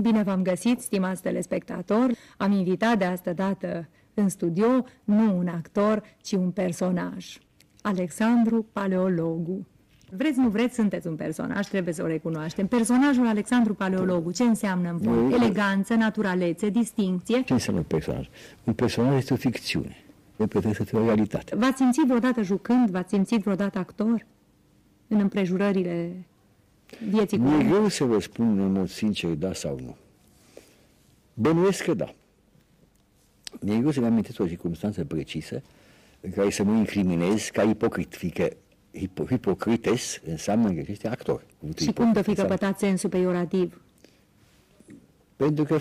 Bine v-am găsit, stimați telespectatori. Am invitat de asta dată în studio nu un actor, ci un personaj. Alexandru Paleologu. Vreți, nu vreți, sunteți un personaj, trebuie să o recunoaștem. Personajul Alexandru Paleologu, ce înseamnă în fond? Eleganță, naturalețe, distincție? Ce înseamnă un personaj? Un personaj este o ficțiune. El trebuie să fie o realitate. V-ați simțit vreodată jucând? V-ați simțit vreodată actor? În împrejurările vieții Nu e comune? greu să vă spun în mod sincer da sau nu. Bănuiesc că da. Mi-e greu să-mi amintesc o circunstanță precisă în care să mă incriminez ca ipocrit, fiindcă hipo- hipocrites înseamnă că este actor. Cuvântul Și cum de fi hipocrit înseamnă- căpătat sensul peiorativ? Pentru că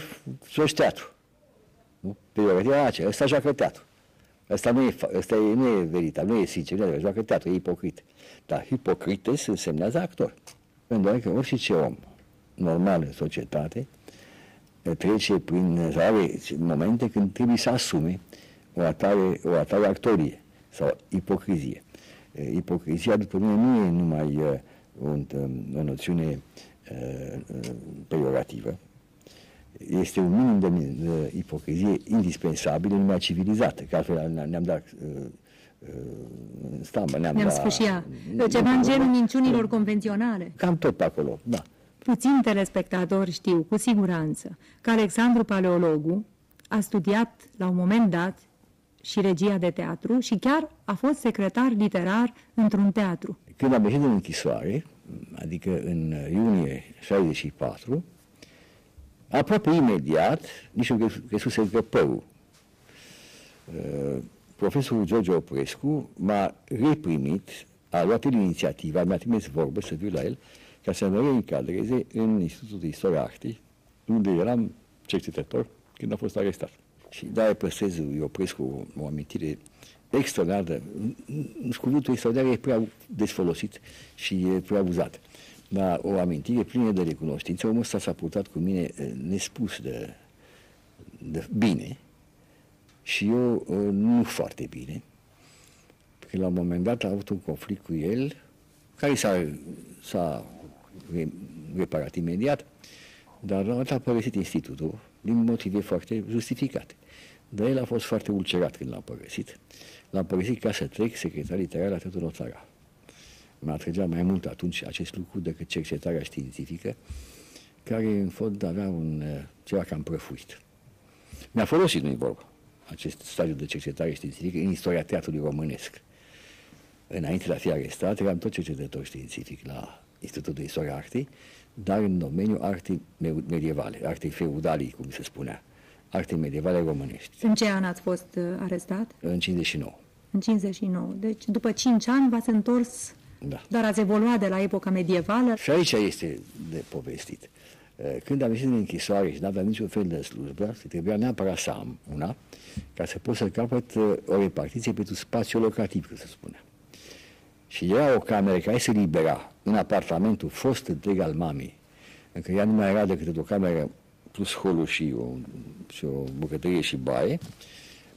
joci teatru. Nu? Peiorativ acela, ăsta joacă teatru. Ăsta nu e, fa- ăsta e, nu e veritat, nu e sincer, nu e, joacă teatru, e ipocrit. Dar hipocrites însemnează actor. Pentru că orice ce om normal în societate trece prin sau are momente când trebuie să asume o atare, o atare actorie sau ipocrizie. E, Ipocrizia, după mine, nu e numai uh, un, um, o noțiune uh, uh, peiorativă, este un minim de uh, ipocrizie indispensabil în lumea civilizată, că altfel ne- ne-am dat uh, uh, în stambă, ne-am, Ne-am dat... sfâșia. Ceva în genul minciunilor convenționale. Cam tot pe acolo, da. Puțini telespectatori știu cu siguranță că Alexandru Paleologu a studiat la un moment dat și regia de teatru și chiar a fost secretar literar într-un teatru. Când am ieșit din închisoare, adică în iunie 64, aproape imediat, nici nu cresuse încă părul, uh, profesorul George Oprescu m-a reprimit, a luat el inițiativa, mi-a trimis vorbă să viu la el, ca să mă reîncadreze în Institutul de Istoria Artei, unde eram cercetător când a fost arestat. Și de-aia păstrez lui Oprescu o, o amintire extraordinară. Nu cuvântul extraordinar e prea desfolosit și e prea abuzat. Dar o amintire plină de recunoștință. Omul ăsta s-a purtat cu mine eh, nespus de, de bine și eu eh, nu foarte bine. Că la un moment dat a avut un conflict cu el, care s-a, s-a re- reparat imediat, dar la un moment dat a părăsit institutul din motive foarte justificate. Dar el a fost foarte ulcerat când l-a părăsit. L-a părăsit ca să trec secretar literar la Teatrul Notara. Mă atrăgea mai mult atunci acest lucru decât cercetarea științifică, care în fond avea un, eh, ceva cam prăfuit. Mi-a folosit, nu-i vorba, acest stadiu de cercetare științifică în istoria teatrului românesc. Înainte de a fi arestat, eram tot cercetător științific la Institutul de Istoria Artei, dar în domeniul artei me- medievale, artei feudalii, cum se spunea, artei medievale românești, În ce an ați fost uh, arestat? în 59. În 59. Deci după 5 ani v-ați întors, Da. dar ați evoluat de la epoca medievală. Și aici este de povestit. Eh, Când am ieșit din închisoare și n-aveam niciun fel de slujbă, se trebuia neapărat să am una, ca să pot să capăt eh, o repartiție pentru spațiu locativ, cum se spune. Și era o cameră care se libera în apartamentul fost întreg al mamei, încă ea nu mai era decât o cameră plus holul și o, și o bucătărie și baie.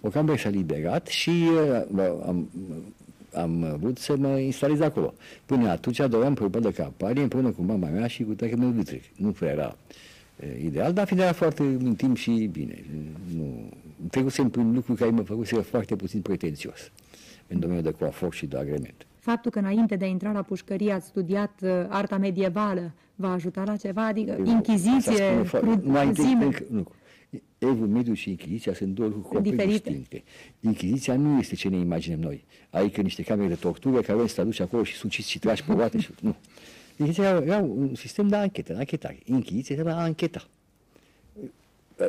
O cameră s-a liberat și eh, bă, am, am vrut să mă instalez acolo. Până atunci doream proba de campanie împreună cu mama mea și cu taică meu Dutrec. Nu prea era e, ideal, dar fiind era foarte în timp și bine. Nu, trecusem prin lucruri care mă făcuseră foarte puțin pretențios în domeniul de coafor și de agrement. Faptul că înainte de a intra la pușcărie ați studiat uh, arta medievală v-a ajutat la ceva? Adică Asta inchiziție, spune foarte- crud, mai întâi, cruzime? încă- nu. Evul mediu și Inchiziția sunt două lucruri complet Diferite. distincte. Inchiziția nu este ce ne imaginăm noi. Adică niște camere de tortură care oamenii se aduce acolo și suciți și trași pe roate și... Nu. Inchiziția era, era un sistem de anchetă, de anchetare. Inchiziția era a ancheta.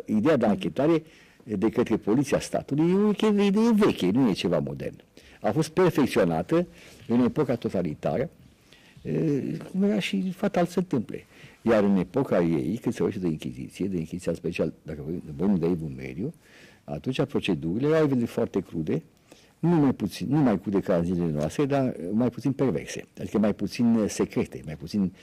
Ideea de anchetare de către poliția statului e o idee veche, nu e ceva modern. A fost perfecționată în epoca totalitară, e, cum era și fatal să se întâmple. Iar în epoca ei, când se vorbește de Inchiziție, de Inchiziția special, dacă vorbim de Evul Mediu, atunci procedurile erau evident foarte crude, nu mai puțin, nu mai crude ca în zilele noastre, dar mai puțin perverse, adică mai puțin uh, secrete, mai puțin,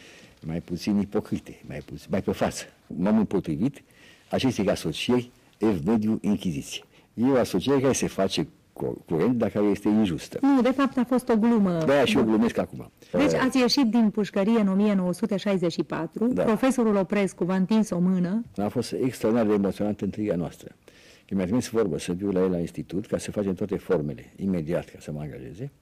mai puțin ipocrite, mai, puțin, mai pe față. M-am potrivit acestei asocieri Ev Mediu Inchiziție. E o asociere care se face curent, dar care este injustă. Nu, de fapt a fost o glumă. De-aia și eu glumesc acum. Deci ați ieșit din pușcărie în 1964, da. profesorul Oprescu v-a întins o mână. A fost extraordinar de emoționant întâlnirea noastră. Că mi-a trimis vorbă să viu la el la institut ca să facem toate formele, imediat, ca să mă angajeze.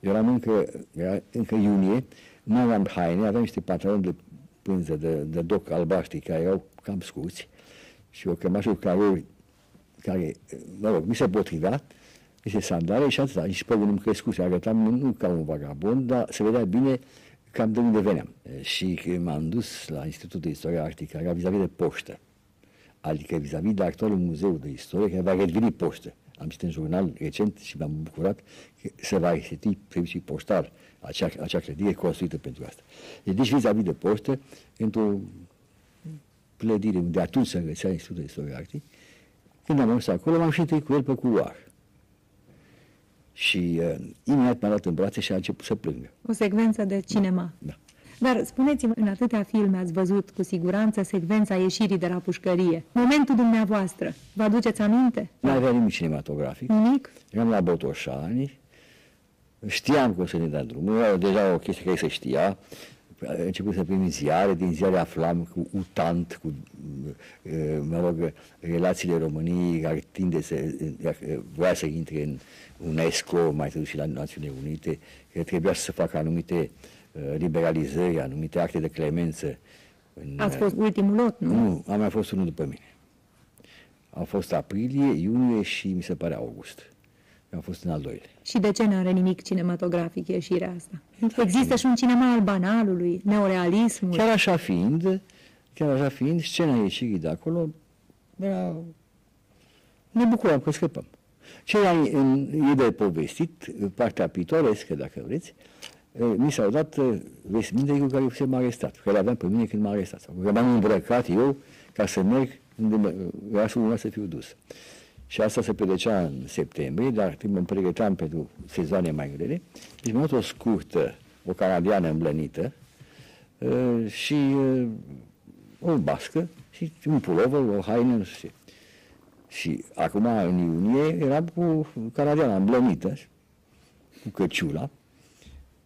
Eu eram încă, era încă iunie, nu aveam haine, aveam niște pantaloni de pânză, de, de doc albaștri, care erau cam scurți, și o cămașă cu care, care, mă rog, mi se potrivea, niște sandale și atâta, nici pe unul crescut, arătam nu ca un vagabond, dar se vedea bine cam de unde veneam. Și m-am dus la Institutul de Istorie Arctică, care era vis-a-vis de poștă, adică vis-a-vis de actualul Muzeu de Istorie, care va reveni poștă. Am citit în jurnal recent și m-am bucurat că se va reseti serviciul poștal, acea, acea clădire construită pentru asta. Deci vis-a-vis de poștă, într-o clădire unde atunci se găsea Institutul de Istorie Arctic, când am ajuns acolo, m-am și cu el pe culoar. Și uh, imediat m-a luat în brațe și a început să plângă. O secvență de cinema. Da. Dar spuneți-mi, în atâtea filme ați văzut cu siguranță secvența ieșirii de la pușcărie. Momentul dumneavoastră, vă aduceți aminte? Nu avea nimic cinematografic. Nimic? Eram la Botoșani, știam că o să ne dea drumul, era deja o chestie care se știa, a început să primim ziare, din ziare aflam cu utant, cu, mă rog, relațiile României care tinde să, vrea să intre în UNESCO, mai târziu și la Națiunile Unite, că trebuia să facă anumite liberalizări, anumite acte de clemență. În, Ați fost ultimul lot, nu? Nu, am mai fost unul după mine. A fost aprilie, iunie și mi se pare august. Eu am fost în al doilea. Și de ce nu are nimic cinematografic ieșirea asta? Există și un cinema al banalului, neorealismul. Chiar așa fiind, chiar așa fiind, scena ieșirii de acolo era... Ne bucuram că scăpăm. Ce e de povestit, partea pitorescă, dacă vreți, mi s-au dat vesminte cu care fusem arestat, care le aveam pe mine când m-a arestat. Sau că m-am îmbrăcat eu ca să merg unde era să fiu dus. Și asta se petrecea în septembrie, dar când mă pregăteam pentru sezoane mai grele, deci mi-am o scurtă, o canadiană îmblănită uh, și uh, o bască și un pulover, o haină, nu știu ce. Și acum, în iunie, eram cu canadiana îmblănită, cu căciula,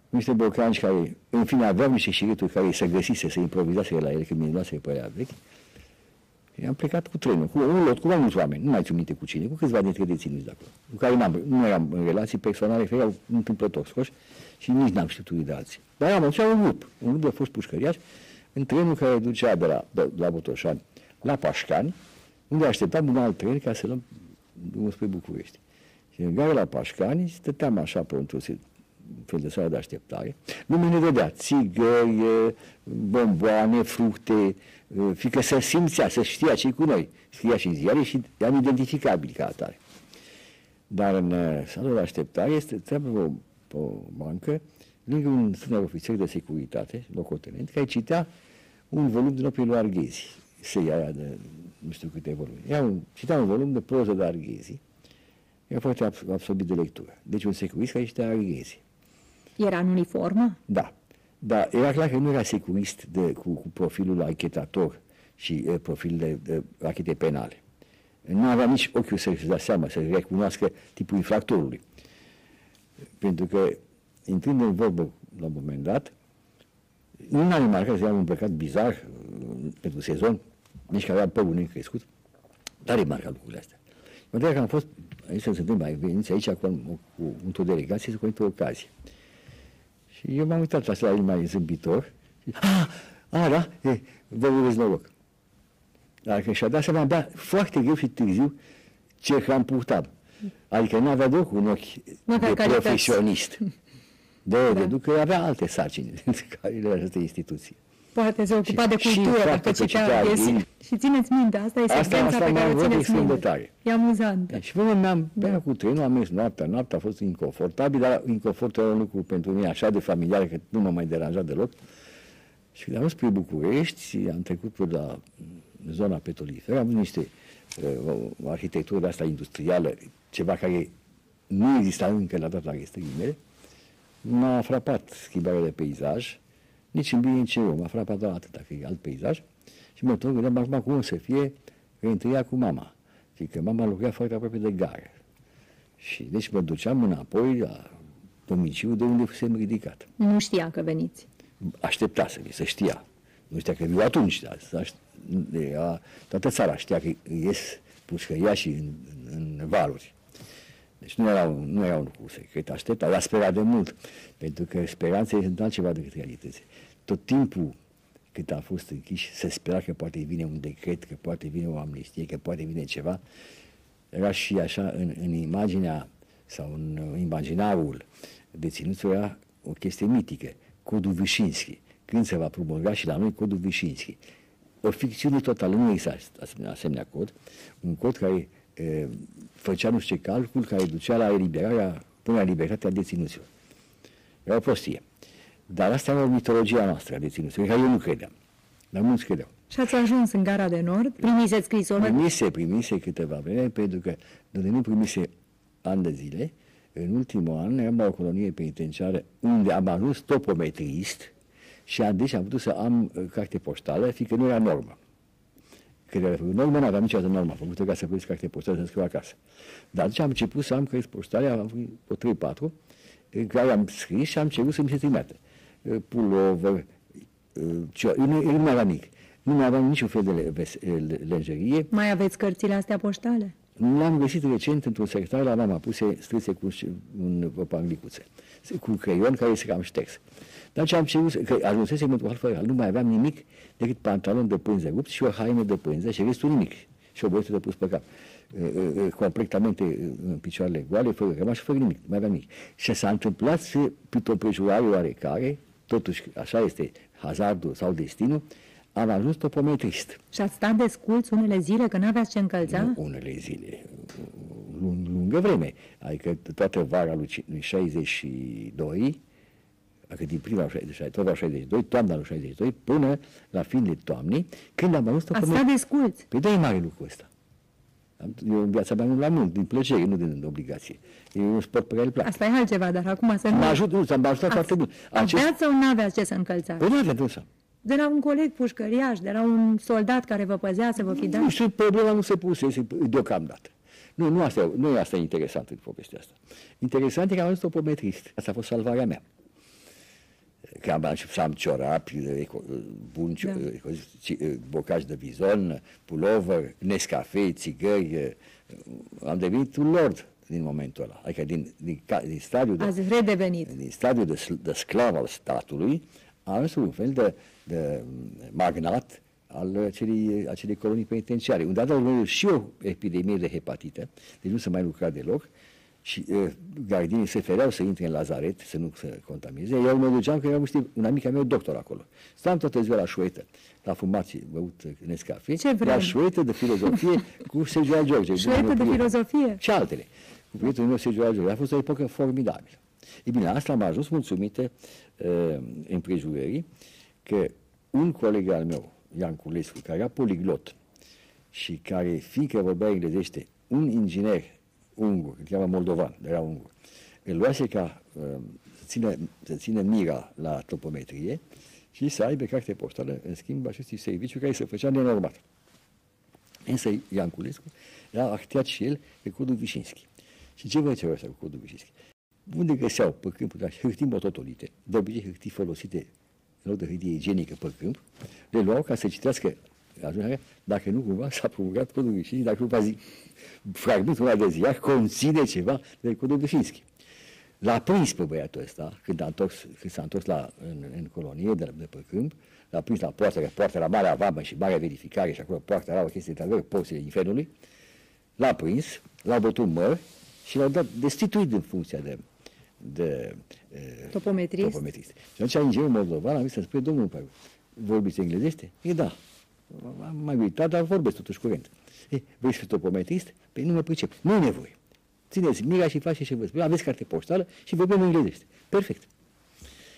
niște bocanci care, în fine, aveau niște șireturi care se găsise, se improvizase la ele, când mi se părea vechi, și am plecat cu trenul, cu un lot, cu mai mulți oameni, nu mai țin minte cu cine, cu câțiva dintre deținuți de acolo, cu care n-am, nu eram în relații personale, că erau întâmplător scoși și nici n-am știut de alții. Dar am avut un grup, un grup de fost pușcăriași, în trenul care ducea de la, de, la Botoșani la Pașcani, unde așteptam un alt tren ca să luăm drumul spre București. Și în gara la Pașcani stăteam așa pe într-o fel de sală de așteptare. Lumea ne vedea țigări, bomboane, fructe, fiindcă să simțea, să știa ce cu noi. Scria și în ziare și am identificabil ca atare. Dar în sală de așteptare este treabă pe o, pe o bancă, lângă un tânăr ofițer de securitate, locotenent, care citea un volum din oprii lui Arghezi, seria aia de nu știu câte volume. Era un, citea un volum de proză de Arghezi, era foarte absorbit de lectură. Deci un securist care citea Arghezi. Era în uniformă? Da. Dar era clar că nu era securist de, cu, cu profilul achetator și uh, profil de, de achete penale. Nu avea nici ochiul să-și dea seama, să recunoască tipul infractorului. Pentru că, intrând în vorbă la un moment dat, nu a remarcat că era un păcat bizar uh, pentru sezon, nici că avea părul necrescut, dar remarcat lucrurile astea. Mă că am fost, aici să se întâmplă, mai veniți aici cu, cu, cu într-o delegație să cu o ocazie. Și eu m-am uitat așa la el mai zâmbitor. Și, ah, a, da, e, vă urez noroc. Dar că și-a dat seama abia foarte greu și târziu ce hram purtam. Adică nu avea deloc un ochi nu de profesionist. De, da. de că avea alte sarcini care le aceste instituții. Poate se ocupa de cultură, dacă citea piese. Și țineți minte, asta e secvența pe care o țineți minte. Tare. E amuzant. Și vă mi-am da. cu trenul, am mers noaptea, noaptea a fost inconfortabil, dar inconfortul era un lucru pentru mine așa de familiar că nu m-a mai deranjat deloc. Și când am spre București, am trecut pe la zona petroliferă, am niște uh, arhitectură de asta industrială, ceva care nu exista încă la data restricției mele, m-a frapat schimbarea de peisaj, nici în bine, nici în rău. M-a frapat doar atâta, că e alt peisaj. Și mă întorc, gândeam acum cum o să fie reîntâia cu mama. Fiindcă mama lucra foarte aproape de gară. Și deci mă duceam înapoi la domiciliul de unde fusem ridicat. Nu știa că veniți. Aștepta să se știa. Nu știa că viu atunci, dar era, toată țara știa că ies pușcăriașii în, în, în valuri. Deci nu era, un, nu era un lucru secret, aștepta, dar spera de mult, pentru că speranța este altceva decât realități. Tot timpul cât a fost închis, se spera că poate vine un decret, că poate vine o amnistie, că poate vine ceva. Era și așa în, în imaginea sau în imaginarul deținuților era o chestie mitică, codul Vișinski. Când se va promulga și la noi codul Vișinski. O ficțiune totală, nu există asemenea, asemenea cod, un cod care e, făcea nu știu ce calcul, care ducea la eliberarea, până la libertatea deținuților. Era o prostie. Dar asta era mitologia noastră a deținuților, care eu nu credeam. Dar mulți credeau. Și ați ajuns în gara de nord? Primise scrisoare? Primise, primise câteva vreme, pentru că de nu primise ani de zile, în ultimul an eram la o colonie penitenciară unde am ajuns topometrist și am, deci am putut să am uh, carte poștală, fiindcă nu era normă. Când era făcut normă, nu aveam niciodată normă, făcută ca să plătiți carte poștală să scriu acasă. Dar atunci am început să am cărți poștale, am făcut o 3-4, în care am scris și am cerut să mi se trimită. Uh, pulover, uh, nu, nu mai aveam mic. Nu mai aveam niciun fel de lenjerie. Mai aveți cărțile astea poștale? L-am găsit recent într-un secretar la mama puse strâse cu un, o panglicuță, cu creion care se cam șters. Dar ce am cerut, că ajunsesem într-o altfel, nu mai aveam nimic decât pantalon de pânză rupt și o haină de pânză și restul nimic. Și o băieță de pus pe cap. Completamente în picioarele goale, fără cămașă, fără nimic, nu mai aveam nimic. Și s-a întâmplat să, printr-o prejurare oarecare, totuși așa este hazardul sau destinul, am ajuns topometrist. Și ați stat de sculți unele zile, că n-aveați ce încălța? Nu, unele zile, lung, lungă vreme. Adică toată vara lui 62, adică din prima 62, toată 62, toamna lui 62, până la fin de toamnei, când am ajuns topometrist. Ați stat de sculți? Păi da, e mare lucru ăsta. Eu în viața mea nu la mult, din plăcere, nu din obligație. E un sport pe care îl plac. Asta e altceva, dar acum să nu... Mă ajut, nu, m-a ajutat foarte mult. Acest... Aveați sau nu aveați ce să încălțați? Păi nu aveam, nu de la un coleg pușcăriaș, de la un soldat care vă păzea să vă fi dat? Nu știu, problema nu se pusese deocamdată. Nu, nu, asta, nu e asta interesant în povestea asta. Interesant e că am văzut topometrist. Asta a fost salvarea mea. Că am început să am ciorapi, bun, da. bocaj de vizon, pulover, nescafe, țigări. Am devenit un lord din momentul ăla. Adică din, din, din stadiul de... Ați redevenit. Din stadiul de, de sclav al statului, am ajuns un fel de de magnat al acelei, acelei colonii penitenciare, unde a dat și o epidemie de hepatită, deci nu se mai lucra deloc, și uh, gardinii se fereau să intre în lazaret, să nu se contamineze. Eu mă duceam că eram un amic meu doctor acolo. Stam toată ziua la șuetă, la fumații, băut Nescafe, la șuetă de filozofie cu Sergio George. Șuetă de filozofie? Și altele. Cu prietenul meu Sergio George. A fost o epocă formidabilă. E bine, asta am ajuns mulțumită uh, împrejurării că un coleg al meu, Ian Culescu, care era poliglot și care, fiindcă vorbea englezește, un inginer ungur, îl cheamă moldovan, era ungur, îl luase ca uh, să, țină, să țină mira la topometrie și să aibă carte postală în schimb acestui serviciu care se făcea nenormat. Însă Ian Culescu era actiat și el pe codul Vișinski. Și ce vă ăsta cu codul Vișinski? Unde găseau pe câmpul hârtii mototolite, de obicei hârtii folosite în loc de hârtie igienică pe câmp, le luau ca să citească atunci, dacă nu cumva s-a promulgat codul Vișinski, dacă nu cumva zic, fragmentul ăla de ziar conține ceva de codul Vișinski. L-a prins pe băiatul ăsta, când, a întors, când s-a întors la, în, în colonie de, de pe câmp, l-a prins la poartă, că poartă la Marea Vamă și Marea Verificare și acolo poartă era o chestie de postele infernului, l-a prins, l-a bătut măr și l-a dat destituit din funcția de de topometrist. topometrist. Și atunci inginerul moldovan a zis să spune, domnul Păru, vorbiți englezește? E da. Am mai uitat, dar vorbesc totuși curent. E, vrei să fii topometrist? Păi nu mă pricep. Nu e nevoie. Țineți mira și faceți ce vă spune. Aveți carte poștală și vorbim englezește. Perfect.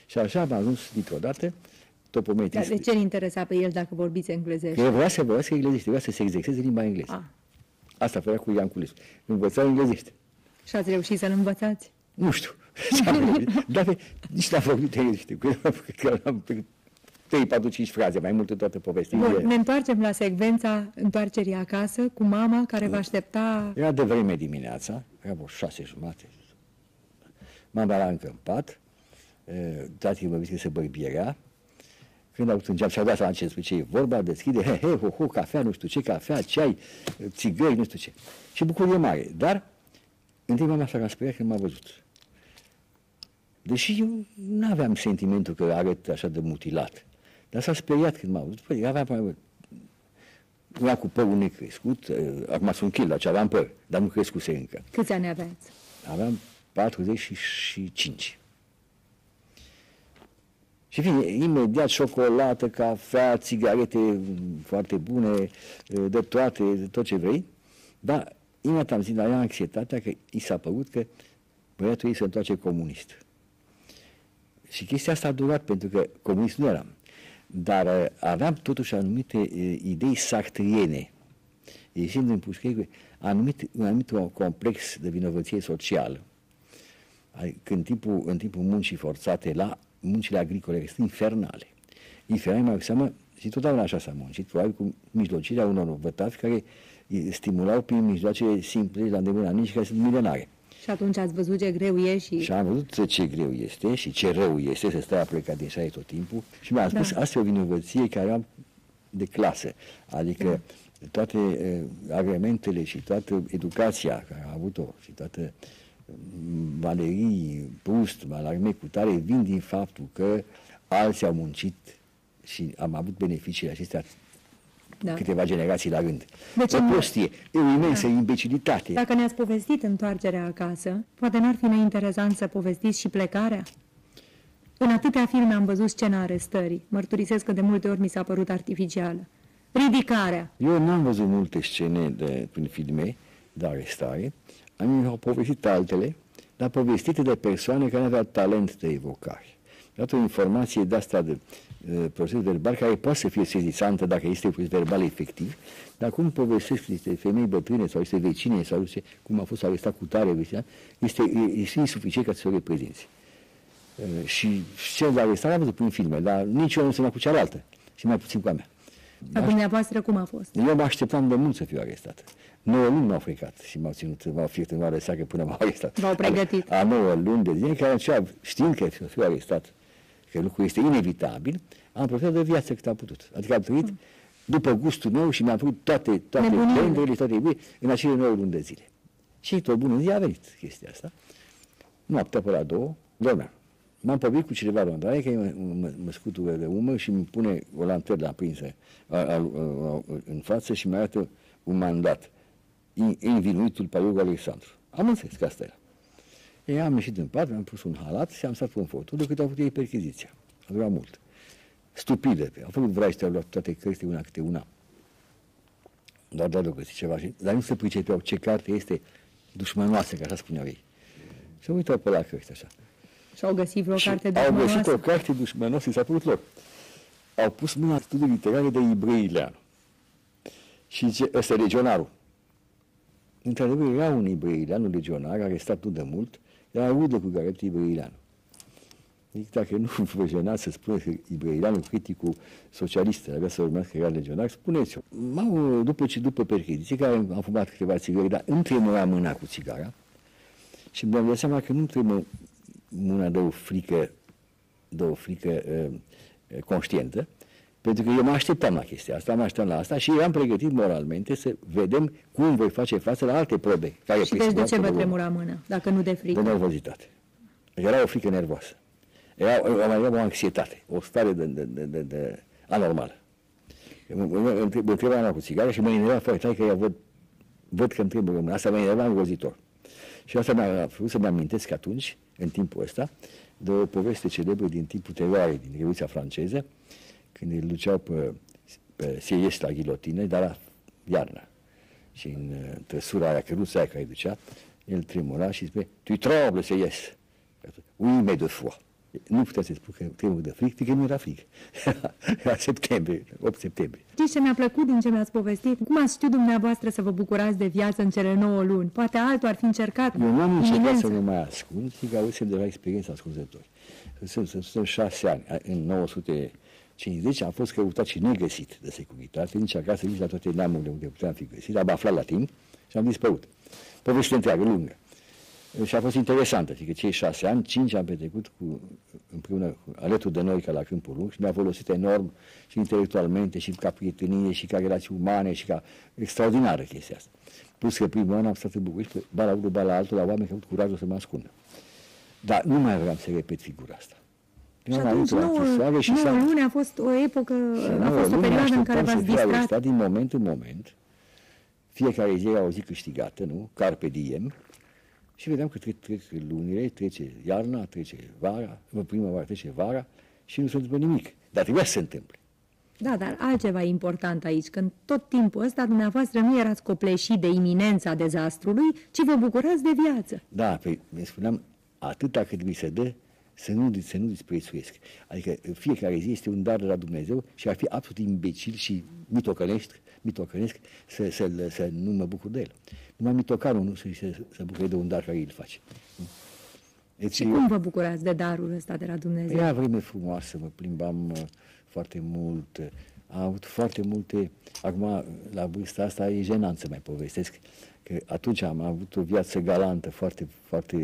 Și așa am ajuns dintr-o dată topometrist. Dar de ce îl interesa pe el dacă vorbiți englezește? Că vrea să vorbească englezește, vrea să se exerseze limba engleză. Ah. Asta făcea cu Ian Culescu. Învăța englezește. Și ați reușit să-l învățați? Nu știu. Dar nici n-am făcut eu știu, că am 3, 4, 5 fraze, mai mult în toată povestea. Bun, ne întoarcem la secvența întoarcerii acasă cu mama care vă aștepta... Era de vreme dimineața, era vreo șase jumate. M-am la încă în pat, tati mă vise să bărbierea, când au geam și-au dat seama ce despre ce e vorba, deschide, he, he, ho, ho, cafea, nu știu ce, cafea, ceai, țigări, nu știu ce. Și bucurie mare. Dar, în timp mea s-a speriat când m-a văzut. Deși eu nu aveam sentimentul că arăt așa de mutilat. Dar s-a speriat când m-a văzut. Păi, aveam era cu părul necrescut, acum sunt chil, ce aveam păr, dar nu crescuse încă. Câți ani aveați? Aveam 45. Și fine, imediat șocolată, cafea, țigarete foarte bune, de toate, de tot ce vrei. Dar imediat am zis, dar am anxietatea că i s-a părut că băiatul ei se întoarce comunist. Și chestia asta a durat, pentru că comunist nu eram. Dar uh, aveam totuși anumite uh, idei sartriene. Ieșind din pușcărie, anumit, un anumit complex de vinovăție socială. Când timpul, în timpul muncii forțate la muncile agricole sunt infernale. Infernale mai seamă, și totdeauna așa s-a muncit, probabil cu mijlocirea unor vătavi care stimulau prin mijloace simple la îndemâna nici care sunt milenare. Și atunci ați văzut ce greu e și... Și am văzut ce greu este și ce rău este să stai plecat din șaie tot timpul și mi-a spus, da. asta e o vinovăție care am de clasă. Adică da. toate uh, agrementele și toată educația care a avut-o și toată Valerii, Proust, Malarme cu tare vin din faptul că alții au muncit și am avut beneficiile acestea da. câteva generații la rând. Deci, o prostie, e o imensă da. imbecilitate. Dacă ne-ați povestit întoarcerea acasă, poate n-ar fi neinteresant să povestiți și plecarea? În atâtea filme am văzut scena arestării. Mărturisesc că de multe ori mi s-a părut artificială. Ridicarea. Eu n-am văzut multe scene de, prin filme de arestare. Am au povestit altele, dar povestite de persoane care aveau talent de evocare. Dat o informație de asta de uh, proces verbal care poate să fie sezisantă dacă este proces verbal efectiv, dar cum povestesc niște femei bătrâne sau este vecine sau ce, cum a fost arestat cu tare vecina, este, este insuficient ca să o reprezinți. Uh, și cel de arestare am văzut prin filme, dar nici eu nu sunt cu cealaltă și mai puțin cu a mea. Dar dumneavoastră cum a fost? Eu mă așteptam de mult să fiu arestat. 9 luni m-au fricat și m-au ținut, m-au fiert în mare seacă până m-au arestat. V-au pregătit. A, a 9 luni de zile, care cea, știind că fiu arestat, că lucrul este inevitabil, am profitat de viață cât am putut. Adică am trăit mm. după gustul meu și mi-am făcut toate, toate bendurile, toate iubiri, în acele 9 luni de zile. Și tot bună zi a venit chestia asta. Noaptea pe la două, dormeam. M-am povit cu cineva la Andrade, că mă, mă, mă scutură de umăr și îmi pune o lanternă aprinsă a, a, a, a, în față și mi arată un mandat invinuitul Paiugu Alexandru. Am înțeles că asta era. Ei, am ieșit din pat, mi-am pus un halat și am stat pe un foto, de cât au făcut ei perchiziția. A durat mult. Stupide. Au făcut vraiște, au luat toate cărțile una câte una. Doar de găsit ceva. Și, dar nu se pricepeau ce carte este dușmănoasă, ca așa spuneau ei. Și au uitat pe la cărți așa. Și au găsit vreo și carte dușmănoasă? Au găsit o carte dușmănoasă, s-a părut lor. Au pus mâna studii literare de Ibrăileanu. Și zice, ăsta e legionarul. Într-adevăr, era un ibrăilean, legionar, arestat nu de mult, era rudă cu Garet Ibrăileanu. Deci, dacă nu vă jenați să spuneți că Ibrăileanu, criticul socialist, avea să urmească era legionar, spuneți-o. M-au, după ce după percheziție, care am fumat câteva țigări, dar îmi tremura mâna cu țigara și mi-am dat seama că nu tremă mâna de o frică, de o frică uh, conștientă, pentru că eu mă așteptam la chestia asta, mă așteptam la asta și eram pregătit moralmente să vedem cum voi face față la alte probe. Care și deci de ce vă tremura mâna, dacă nu de frică? De nervozitate. Era o frică nervoasă. Era, era o anxietate, o stare de, de, de, de, de anormală. Mă întrebam cu țigara și mă enerva foarte tare că eu văd, văd că îmi trebuie mâna. Asta mă enerva îngrozitor. Și asta mi-a făcut să-mi amintesc atunci, în timpul ăsta, de o poveste celebră din timpul teroarei din Revoluția franceză, când îl duceau pe, pe Sieyes la ghilotine, dar la iarnă. Și în uh, trăsura aia, căruța aia care îi ducea, el tremura și spune, tu tremble, Sieyes. Oui, mais de foi. Nu putea să spun că tremur de fric, că nu era fric. era septembrie, 8 septembrie. Știți ce mi-a plăcut din ce mi-ați povestit? Cum ați știut dumneavoastră să vă bucurați de viață în cele 9 luni? Poate altul ar fi încercat. Eu nu am încercat să nu mai ascund, fiindcă avusem de la experiență ascultători. Sunt, sunt, sunt șase ani, în 900 50 a fost căutat și negăsit de securitate, nici acasă, nici la toate neamurile unde puteam fi găsit, am aflat la timp și am dispărut. Poveste întreagă, lungă. și a fost interesantă, că cei șase ani, cinci am petrecut cu, împreună cu, alături de noi ca la Câmpul Lung și mi-a folosit enorm și intelectualmente și ca prietenie și ca relații umane și ca extraordinară chestia asta. Plus că primul an am stat în București, ba la unul, ba la altul, la oameni care au avut curajul să mă ascundă. Dar nu mai vreau să repet figura asta. Și atunci, nouă, și nouă luni a fost o epocă, a fost o perioadă în care v-ați distrat. din moment în moment, fiecare zi era o zi câștigată, nu? Carpe diem. Și vedeam că trec, trec lunile, trece iarna, trece vara, primăvara trece vara și nu se întâmplă nimic. Dar trebuia să se întâmple. Da, dar altceva important aici, când tot timpul ăsta dumneavoastră nu erați copleșit de iminența dezastrului, ci vă bucurați de viață. Da, păi, mi spuneam, atâta cât mi se dă, să nu, să nu disprețuiesc. Adică fiecare zi este un dar de la Dumnezeu și ar fi absolut imbecil și mitocănesc, mitocănesc să, să, să nu mă bucur de el. Numai mitocanul nu se, să, să bucure de un dar care îl face. Deci, și cum vă bucurați de darul ăsta de la Dumnezeu? Era vreme frumoasă, mă plimbam uh, foarte mult, am avut foarte multe, acum la vârsta asta e jenant să mai povestesc, că atunci am avut o viață galantă, foarte, foarte,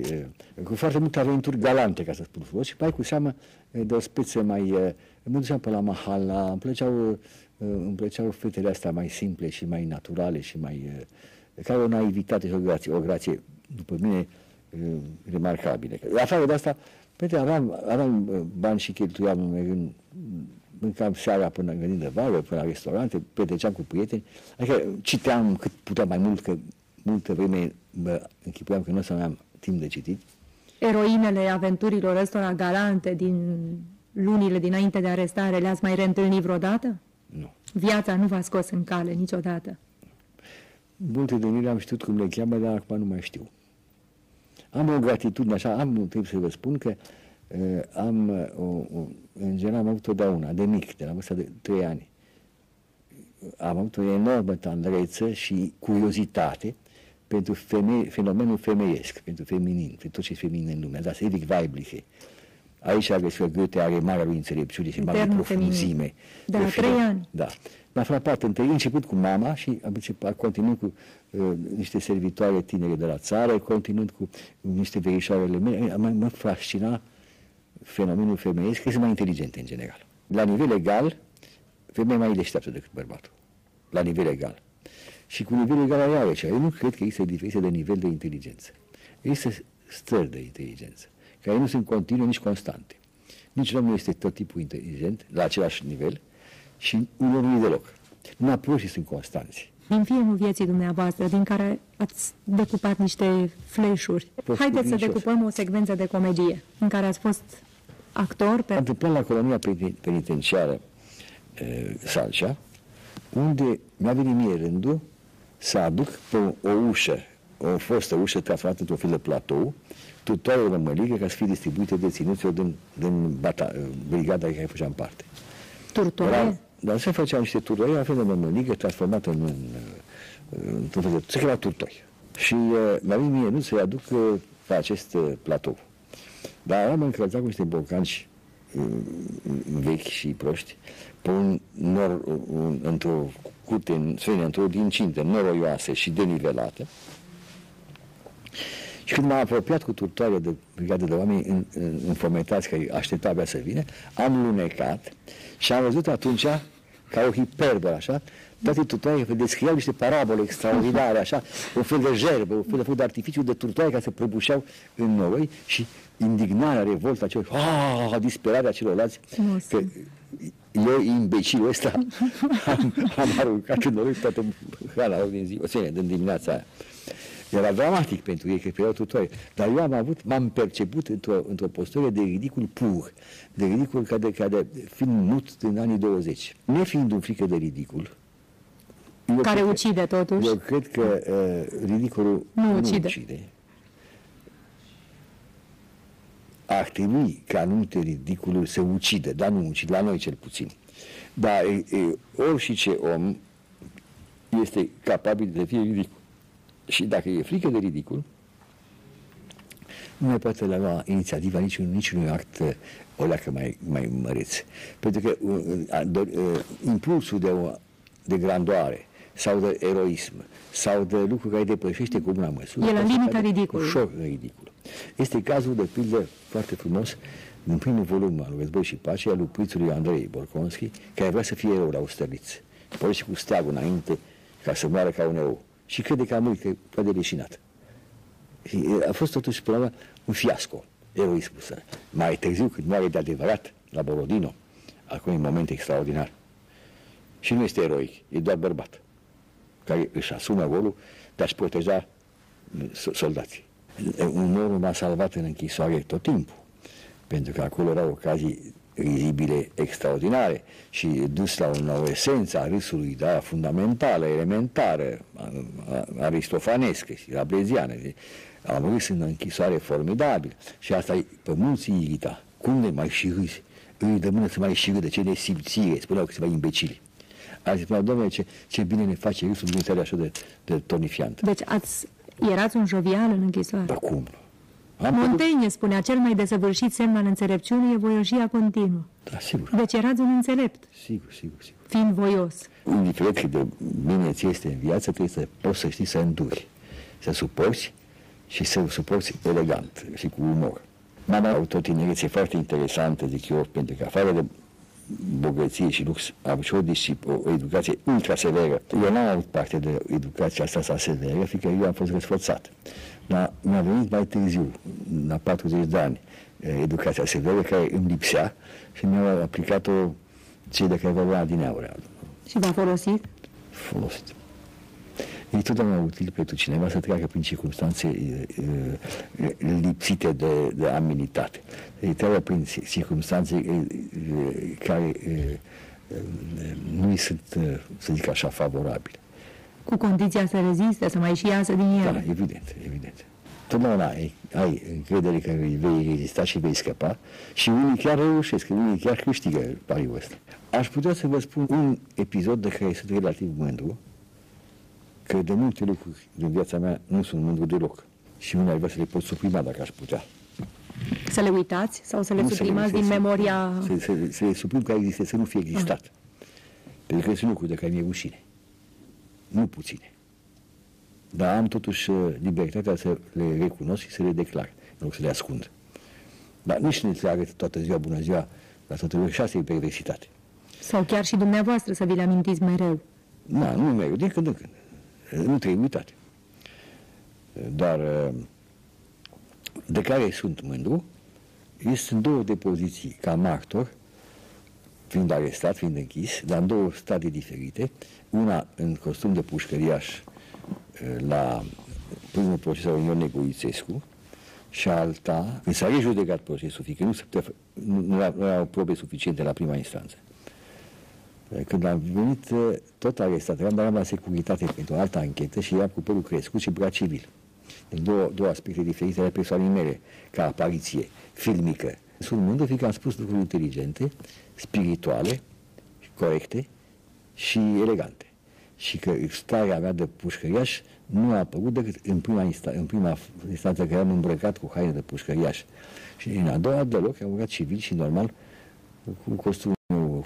uh, cu foarte multe aventuri galante, ca să spun frumos, și mai cu seamă uh, de o speță mai, mă duceam pe la Mahala, îmi plăceau, îmi plăceau fetele astea mai simple și mai naturale și mai, care o naivitate și o grație, o grație după mine, remarcabile. Afară de asta, Păi aveam, aveam bani și cheltuiam în, mâncam seara până în de vară, până la restaurante, petreceam cu prieteni, adică citeam cât puteam mai mult, că multă vreme mă închipuiam că nu o să mai am timp de citit. Eroinele aventurilor ăstora galante din lunile dinainte de arestare le-ați mai reîntâlnit vreodată? Nu. Viața nu v-a scos în cale niciodată? Multe de ele am știut cum le cheamă, dar acum nu mai știu. Am o gratitudine, așa, am, trebuie să vă spun că uh, am, uh, o, o, în general, am avut totdeauna, de mic, de la vârsta de trei ani. Am avut o enormă tandreță și curiozitate pentru femei, fenomenul femeiesc, pentru feminin, pentru tot ce e feminin în lume. Da, Evic Weibliche. Aici a găsit că Goethe are marea lui înțelepciune și mare profunzime. De la trei ani. Da. M-a frapat întâi, început cu mama și am început, continuând cu uh, niște servitoare tinere de la țară, continuând cu niște verișoarele mele, mă, mă fascina fenomenul femeiesc, că sunt mai inteligente în general. La nivel egal, femeia mai deșteaptă decât bărbatul. La nivel egal. Și cu nivel egal iarăși, eu nu cred că există diferențe de nivel de inteligență. Există stări de inteligență, care nu sunt continue, nici constante. Nici om nu este tot tipul inteligent, la același nivel, și unul nu deloc. Numai și sunt constanți. Din filmul vieții dumneavoastră, din care ați decupat niște flash-uri, haideți să decupăm o secvență de comedie în care ați fost actor. Pe... Am întâmplat la colonia penitenciară e, Salcea, unde mi-a venit mie rândul să aduc pe o, o ușă, o fostă ușă transformată într-o fel de platou, tutoare rămăligă ca să fie distribuite deținuților din, din bata, brigada care făceam parte. Turtoare? dar se făceau niște turtori, la fel de mămăligă transformată în, în, într-un fel de, se chema turtori. Și uh, mi-a venit mie nu să-i aduc uh, pe acest uh, platou. Dar am încălțat cu niște bocanci uh, vechi și proști pe un nor, un, într-o curte, într-o cintă noroioasă și denivelată. Și când m-am apropiat cu turtoare de brigadă de oameni în, în, înfometați care aștepta abia să vină, am lunecat și am văzut atunci ca o hiperbolă, așa, toate turtoare descriau niște parabole extraordinare, așa, un fel de gerbă, un fel de, fel de artificiu de turtoare care se prăbușeau în noi și indignarea, revolta celor, ah, disperarea celorlalți, că eu, imbecilul ăsta, am, am aruncat în noi toată hrana din zi, o ține, din dimineața aia. Era dramatic pentru ei, că erau tutoare. Dar eu am avut, m-am perceput într-o, într-o postură de ridicul pur, de ridicul ca de, ca de fiind mut din anii 20. Nefiind un frică de ridicul, eu care ucide totuși. Eu cred că uh, ridicolul nu ucide. Nu ucide. Ar trebui ca anumite ridiculuri să ucide, dar nu ucide, la noi cel puțin. Dar e, e, orice om este capabil de fie ridicul. Și dacă e frică de ridicul, nu mai poate lua inițiativa niciun, niciunui act uh, o leacă mai, mai măreț. Pentru că uh, uh, uh, impulsul de, o, de grandoare sau de eroism, sau de lucruri care depășește cu una măsură. E la limita ridicolului. Ușor ridicol. Este cazul, de pildă, foarte frumos, în primul volum al Război și Pace, al lui Prițului Andrei Borconski, care vrea să fie erou la Austerlitz. Pornește cu steagul înainte ca să moară ca un erou. Și crede că a murit, că poate leșinat. Și a fost totuși, până la urmă, un fiasco, eroismul său. Mai târziu, când moare de adevărat la Borodino, acum e un moment extraordinar. Și nu este eroic, e doar bărbat, care își asumă rolul de a-și proteja soldații. Umorul m-a salvat în închisoare tot timpul, pentru că acolo erau ocazii rizibile extraordinare și dus la o esență a râsului, da, fundamentală, elementară, aristofanescă și rableziană. Am râs în închisoare formidabil și asta pe mulți irita. Cum ne mai și râzi? Îi dă mână să mai și râdă, ce nesimțire, spuneau câțiva imbecili. A zis, domnule, ce, ce bine ne face râsul Dumnezeu așa de, de tonifiant. Deci ați, erați un jovial în închisoare? Da, cum? Am Montaigne putut... spunea, cel mai desăvârșit semn al înțelepciunii e voioșia continuă. Da, sigur. Deci erați un înțelept. Sigur, sigur, sigur. Fiind voios. Indiferent cât de bine ți este în viață, trebuie să poți să știi să înduri, să suporți și să suporți elegant și cu umor. Mama a avut o tinerețe foarte interesantă, zic eu, pentru că afară de bogăție și lux, a avut și o, o educație ultra severă. Eu n-am avut parte de educația asta sa severă, fiindcă eu am fost răsfățat. Dar mi-a venit mai târziu, la 40 de ani, educația severă care îmi lipsea și mi-au aplicat-o cei de care vorbea din aur. Și v-a folosit? Folosit. E totdeauna util pentru cineva să treacă prin circunstanțe uh, lipsite de, de amenitate. Îi treacă prin circunstanțe uh, care uh, nu îi sunt, să zic așa, favorabile. Cu condiția să reziste, să mai și iasă din el. Da, evident, evident. Totdeauna ai, ai încredere că vei rezista și vei scăpa și unii chiar reușesc, unii chiar câștigă pariul ăsta. Aș putea să vă spun un episod de care sunt relativ mândru, că de multe lucruri din viața mea nu sunt mândru deloc. Și unele vrea să le pot suprima dacă aș putea. Să le uitați sau să le nu suprimați să le, din să, memoria... Să, să, să le suprim ca existe, să nu fie existat. Ah. Pentru că sunt lucruri de care mi-e rușine. Nu puține. Dar am totuși uh, libertatea să le recunosc și să le declar, în loc să le ascund. Dar nici nu le arăt toată ziua, bună ziua, la toată lumea, și asta e perversitate. Sau chiar și dumneavoastră să vi le amintiți mereu. Da, nu mereu, din când în când nu trebuie uitate. Dar de care sunt mândru, sunt două depoziții ca martor, fiind arestat, fiind închis, dar în două stadii diferite, una în costum de pușcăriaș la primul proces al Uniunii Negoițescu și alta, când s-a rejudecat procesul, fiindcă nu, se putea, nu, nu erau probe suficiente la prima instanță. Când am venit, uh, tot arestat, eram, dar am la securitate pentru o altă anchetă și eram cu părul crescut și brat civil. Deci două, două aspecte diferite ale persoanei mele, ca apariție filmică. Sunt mândru, fiindcă am spus lucruri inteligente, spirituale, corecte și elegante. Și că starea mea de pușcăriaș nu a apărut decât în prima, insta- în prima instanță că am îmbrăcat cu haine de pușcăriaș. Și în a doua deloc am urcat civil și normal cu costum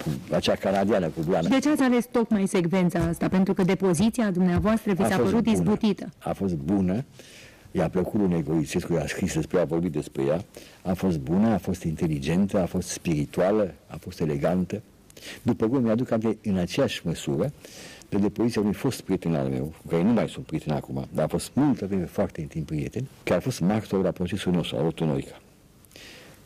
cu acea canadiană cu blană. De ce ați ales tocmai secvența asta? Pentru că depoziția dumneavoastră vi s-a părut izbutită. A fost bună, i-a plăcut lui Negoițescu, i-a scris despre ea, a vorbit despre ea, a fost bună, a fost inteligentă, a fost spirituală, a fost elegantă. După cum mi-aduc aminte, în aceeași măsură, de depoziția unui fost prieten al meu, cu care nu mai sunt prieten acum, dar a fost multă vreme foarte în timp prieten, care a fost martor la procesul nostru, al Otonoica.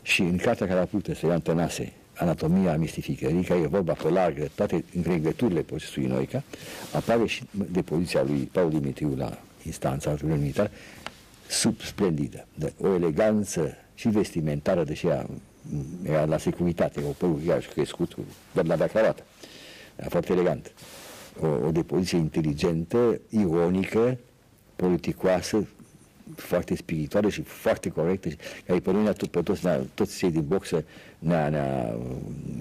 Și în cartea care a putut să ia Tănase, anatomia mistificării, care e vorba pe larg toate înregăturile procesului Noica, apare și de poziția lui Paul Dimitriu la instanța altului militar, sub splendidă, de o eleganță și vestimentară, deși ea era la securitate, o părul și crescut, dar la cravată. Era foarte elegant. O, o depoziție inteligentă, ironică, politicoasă, foarte spirituală și foarte corectă, care pe noi, pe toți, toți cei din boxă, ne-a, ne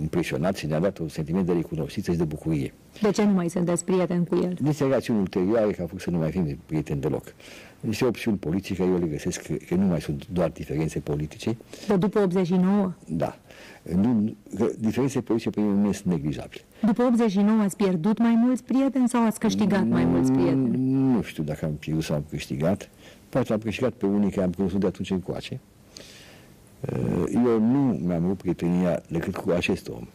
impresionat și ne-a dat un sentiment de recunoștință și de bucurie. De ce nu mai sunteți prieten cu el? Niște rațiuni ulterioare care a făcut să nu mai fim prieteni deloc. Niște opțiuni politice, eu le găsesc că, că nu mai sunt doar diferențe politice. De după 89? Da. Nu, diferențe politice pe mine nu sunt neglijabile. După 89 ați pierdut mai mulți prieteni sau ați câștigat mai mulți prieteni? Nu știu dacă am pierdut sau am câștigat. Poate am câștigat pe unii care am cunoscut de atunci încoace. Uh, eu nu mi-am rupt prietenia decât cu acest om.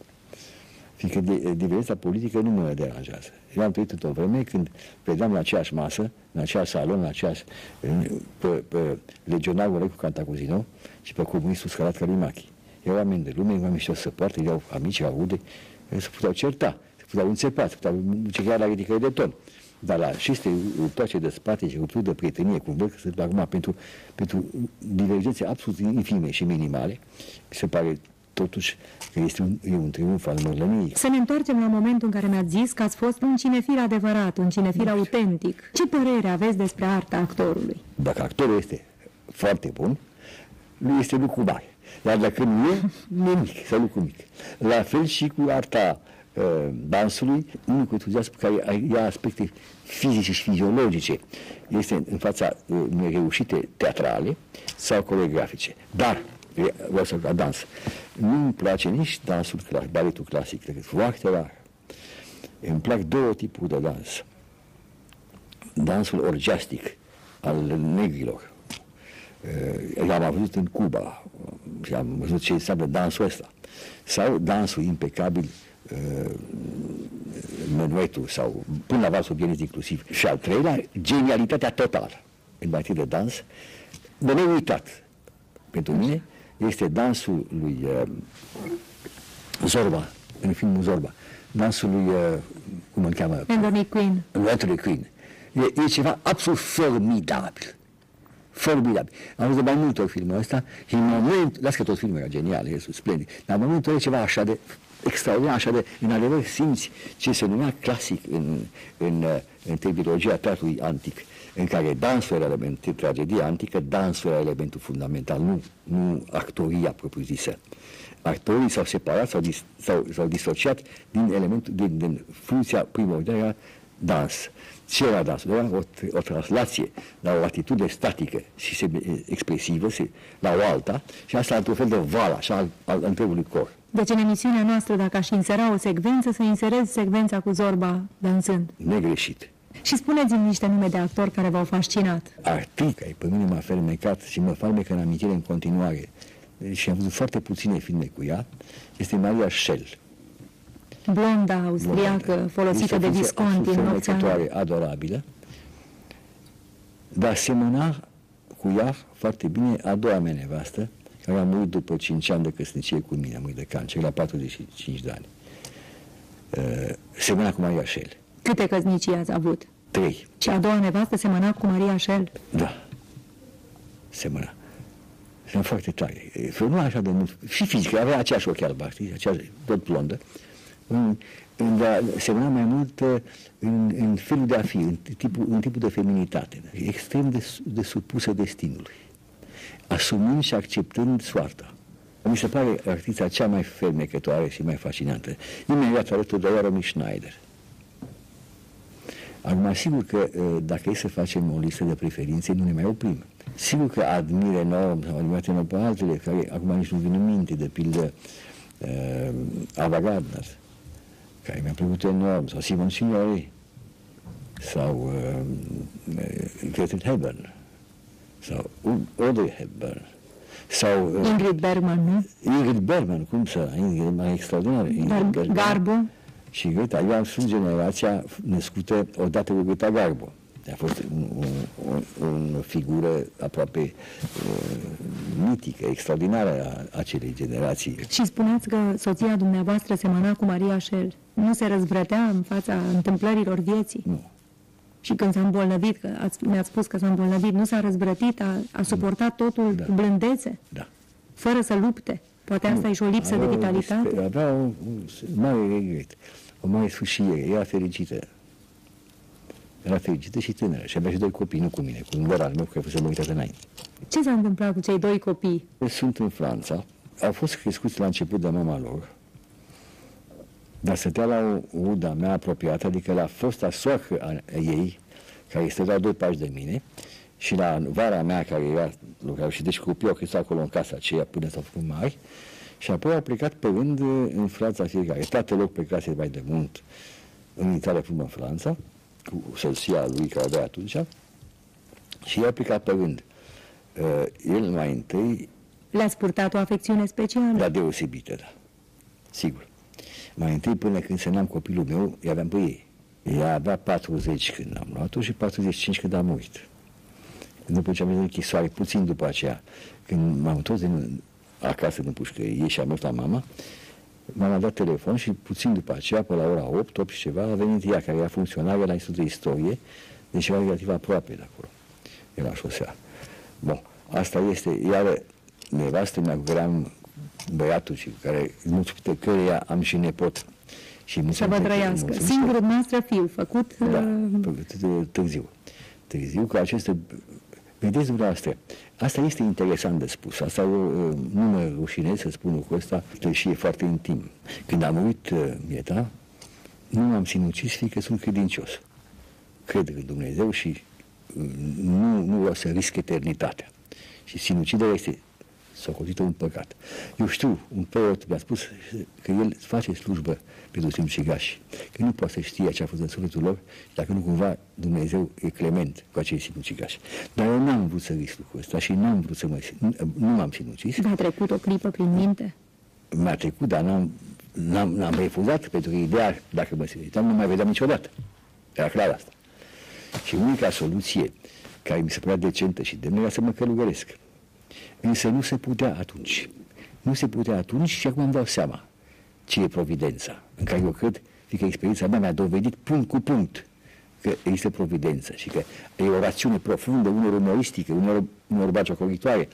Fiindcă diferența politică nu mă deranjează. Eu am trăit într-o vreme când vedeam la aceeași masă, în aceeași salon, în aceeași, pe, pe legionarul Olecu Cantacuzino și pe comunistul Scalat Calimachi. Erau oameni de lume, oameni știau să poartă, erau amici, aude, se puteau certa, se puteau înțepa, se puteau duce chiar la ridicare de ton. Dar la aceste toate de spate și rupturi de prietenie, cum văd că sunt acum pentru, pentru divergențe absolut infime și minimale, se pare totuși că este un, e un triumf al mărlăniei. Să ne întoarcem la momentul în care mi-ați zis că ați fost un cinefil adevărat, un cinefil autentic. Ce părere aveți despre arta actorului? Dacă actorul este foarte bun, lui este lucru mare. Iar dacă nu e, nimic, sau lucru mic. La fel și cu arta uh, dansului, unicul entuziasm care ia aspecte fizice și fiziologice este în fața uh, reușite teatrale sau coreografice. Dar, vreau să la dans, nu îmi place nici dansul clasic, baletul clasic, decât foarte rar. Îmi plac două tipuri de dans. Dansul orgiastic al negrilor, l-am văzut în Cuba și am văzut ce înseamnă dansul ăsta. Sau dansul impecabil, uh, menuetul sau până la valsul pianist inclusiv. Și al treilea, genialitatea totală în materie de dans, de neuitat pentru mine, este dansul lui uh, Zorba, în filmul Zorba. Dansul lui, uh, cum îl cheamă? Anthony Quinn. Anthony Quinn. E, e ceva absolut formidabil formidabil. Am văzut mai multe ori filmul ăsta și în moment, las că tot filmul era genial, e splendid, dar în momentul ăla ceva așa de extraordinar, așa de, în adevăr, simți ce se numea clasic în, în, în terminologia teatrului antic, în care dansul era elementul, tragedia antică, dansul era elementul fundamental, nu, nu actoria propriu-zisă. Actorii s-au separat, s-au, dis, s-au, disociat din elementul, din, din funcția primordială dans. Ce era dansul? Era o, o translație la o atitudine statică și se, expresivă se, la o alta și asta într-un fel de val, așa, al, al întregului corp. Deci în emisiunea noastră, dacă aș insera o secvență, să inserez secvența cu Zorba dansând. Negreșit. Și spuneți-mi niște nume de actori care v-au fascinat. Artic, care pe mine m-a fermecat și mă farmecă în amintire în continuare și am văzut foarte puține filme cu ea, este Maria Schell blonda austriacă Blonda. folosită de Visconti în nopția adorabilă, dar semăna cu ea foarte bine a doua mea nevastă, care a murit după 5 ani de căsnicie cu mine, a murit de cancer, la 45 de ani. Uh, semăna cu Maria Șel. Câte căsnicii ați avut? Trei. Și a doua nevastă semăna cu Maria Șel? Da, semăna. Sunt foarte tare. Nu așa de mult. Și fizică, avea aceeași ochi albaștri, aceeași, tot blondă în, în, semna mai mult uh, în, în felul de a fi, în tipul, în tipul de feminitate, da? extrem de, de supusă destinului, asumând și acceptând soarta. Mi se pare artista cea mai fermecătoare și mai fascinantă. Imediat alături de Romy Schneider. Acum, sigur că uh, dacă e să facem o listă de preferințe, nu ne mai oprim. Sigur că admir enorm, sau admirat enorm pe altele, care acum nici nu vin în minte, de pildă uh, Ava Gardner, care mi-a plăcut enorm, sau Simon Signori, sau uh, Gretel Hepburn, sau Audrey Hepburn, sau... Uh, Ingrid Bergman, nu? Ingrid Bergman, cum să... Ingrid mai extraordinar. Dar Garbo? Și Greta, eu am sunt generația născută odată cu Greta Garbo. A fost o, o, o figură aproape uh, mitică, extraordinară a acelei generații. Și spuneați că soția dumneavoastră semăna cu Maria Șel. Nu se răzvrătea în fața întâmplărilor vieții? Nu. Și când s-a îmbolnăvit, că ați, mi-ați spus că s-a îmbolnăvit, nu s-a răzvrătit, a, a suportat totul da. cu blândețe? Da. Fără să lupte? Poate asta nu. e și o lipsă avea de vitalitate? O, avea un mare regret, o mare sfârșire, era fericită Era fericită și tânără și avea și doi copii, nu cu mine, cu un lor al meu care fusese măritat înainte. Ce s-a întâmplat cu cei doi copii? Sunt în Franța, au fost crescuți la început de mama lor, dar stătea la o uda mea apropiată, adică la fosta soacră a ei, care este la doi pași de mine, și la vara mea care era lucrau și deci copiii au crescut acolo în casa aceea până s-au făcut mari și apoi au plecat pe rând în Franța fiecare. Tatăl lor plecase mai de mult în Italia până în Franța, cu soția lui care avea atunci, și i-a plecat pe rând. Uh, el mai întâi... Le-ați purtat o afecțiune specială? Da, deosebită, da. Sigur. Mai întâi, până când se n-am copilul meu, i-aveam pe ei. Ea avea 40 când am luat-o și 45 când am murit. După ce am venit închisoare, puțin după aceea, când m-am întors din, acasă din pușcărie și am mers la mama, m-am dat telefon și puțin după aceea, pe la ora 8, 8 și ceva, a venit ea, care era funcționară la Institutul de Istorie, deci era relativ aproape de acolo. Era șosea. Bun, asta este, iar nevastă mea cu care am băiatul și care, mulțumită căreia am și nepot. Și să vă trăiască. Singurul noastră fiu, făcut... Da, uh... făcut târziu. Târziu, că aceste Vedeți dumneavoastră, asta este interesant de spus, asta eu uh, nu mă rușinez să spun lucrul ăsta și e foarte intim. Când am murit uh, Mieta, nu m-am sinucis, fiindcă sunt credincios. Cred în Dumnezeu și uh, nu, nu vreau să risc eternitatea. Și sinuciderea este socotită un păcat. Eu știu, un preot mi-a spus că el face slujbă pentru sinucigași, că nu poate să știe ce a fost în sufletul lor, dacă nu cumva Dumnezeu e clement cu acei sinucigași. Dar eu n-am vrut să risc lucrul ăsta și n-am vrut să mă... Nu m-am sinucis. V-a trecut o clipă prin minte? Mi-a trecut, dar n-am, n-am, n-am refuzat, pentru că ideea, dacă mă sinucitam, nu mai vedeam niciodată. Era clar asta. Și unica soluție care mi se părea decentă și de era să mă călugăresc. Însă nu se putea atunci. Nu se putea atunci și acum îmi dau seama ce e providența, în care eu cred, că experiența mea mi-a dovedit punct cu punct că există providență și că e o rațiune profundă, unor umoristică, unor, unor bagiocoritoare,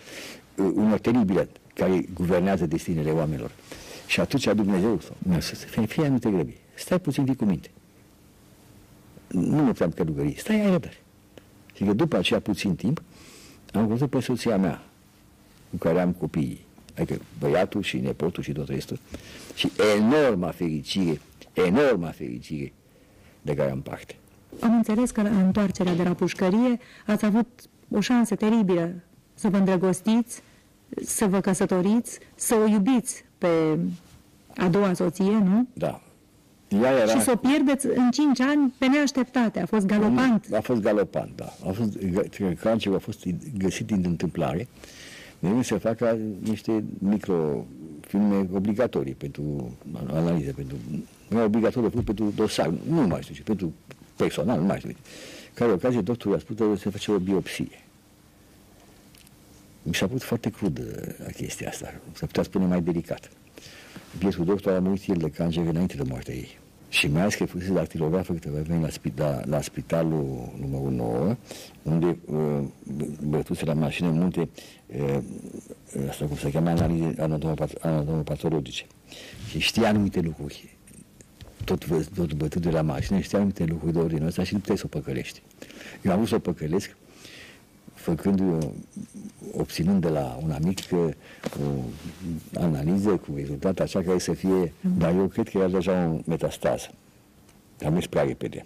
uh, unor teribile, care guvernează destinele oamenilor. Și atunci Dumnezeu mi-a spus, fie, fie nu te grăbi, stai puțin fii cu minte. Nu mă puteam călugări, stai ai răbdare. Și că după aceea puțin timp, am văzut pe soția mea, cu care am copiii, adică băiatul și nepotul și tot restul, și enorma fericire, enorma fericire de care am parte. Am înțeles că în întoarcerea de la pușcărie ați avut o șansă teribilă să vă îndrăgostiți, să vă căsătoriți, să o iubiți pe a doua soție, nu? Da. Ea era... Și să o pierdeți în cinci ani pe neașteptate. A fost galopant. A fost galopant, da. A fost, cancerul a fost găsit din întâmplare. Trebuie să facă niște microfilme obligatorii pentru analize, pentru, nu obligatoriu făcut pentru dosar, nu mai știu, ci pentru personal, nu mai știu. Care ocazie doctorul a spus că se face o biopsie. Mi s-a părut foarte crud uh, chestia asta, să putea spune mai delicat. Bietul doctor a murit el de cancer înainte de moartea ei. Și mai ales că fusese dactilografă câteva vreme la, spital, la spitalul numărul 9, unde uh, bătuse la mașină multe, uh, asta cum se cheamă, analize anatomopatologice. Și știa anumite lucruri. Tot, tot bătut de la mașină, știa anumite lucruri de ordinul ăsta și nu puteai să o păcălești. Eu am vrut să o păcălesc, făcând, obținând de la un amic o analiză cu rezultat așa care să fie, mm. dar eu cred că era deja o metastază. Am mers prea repede.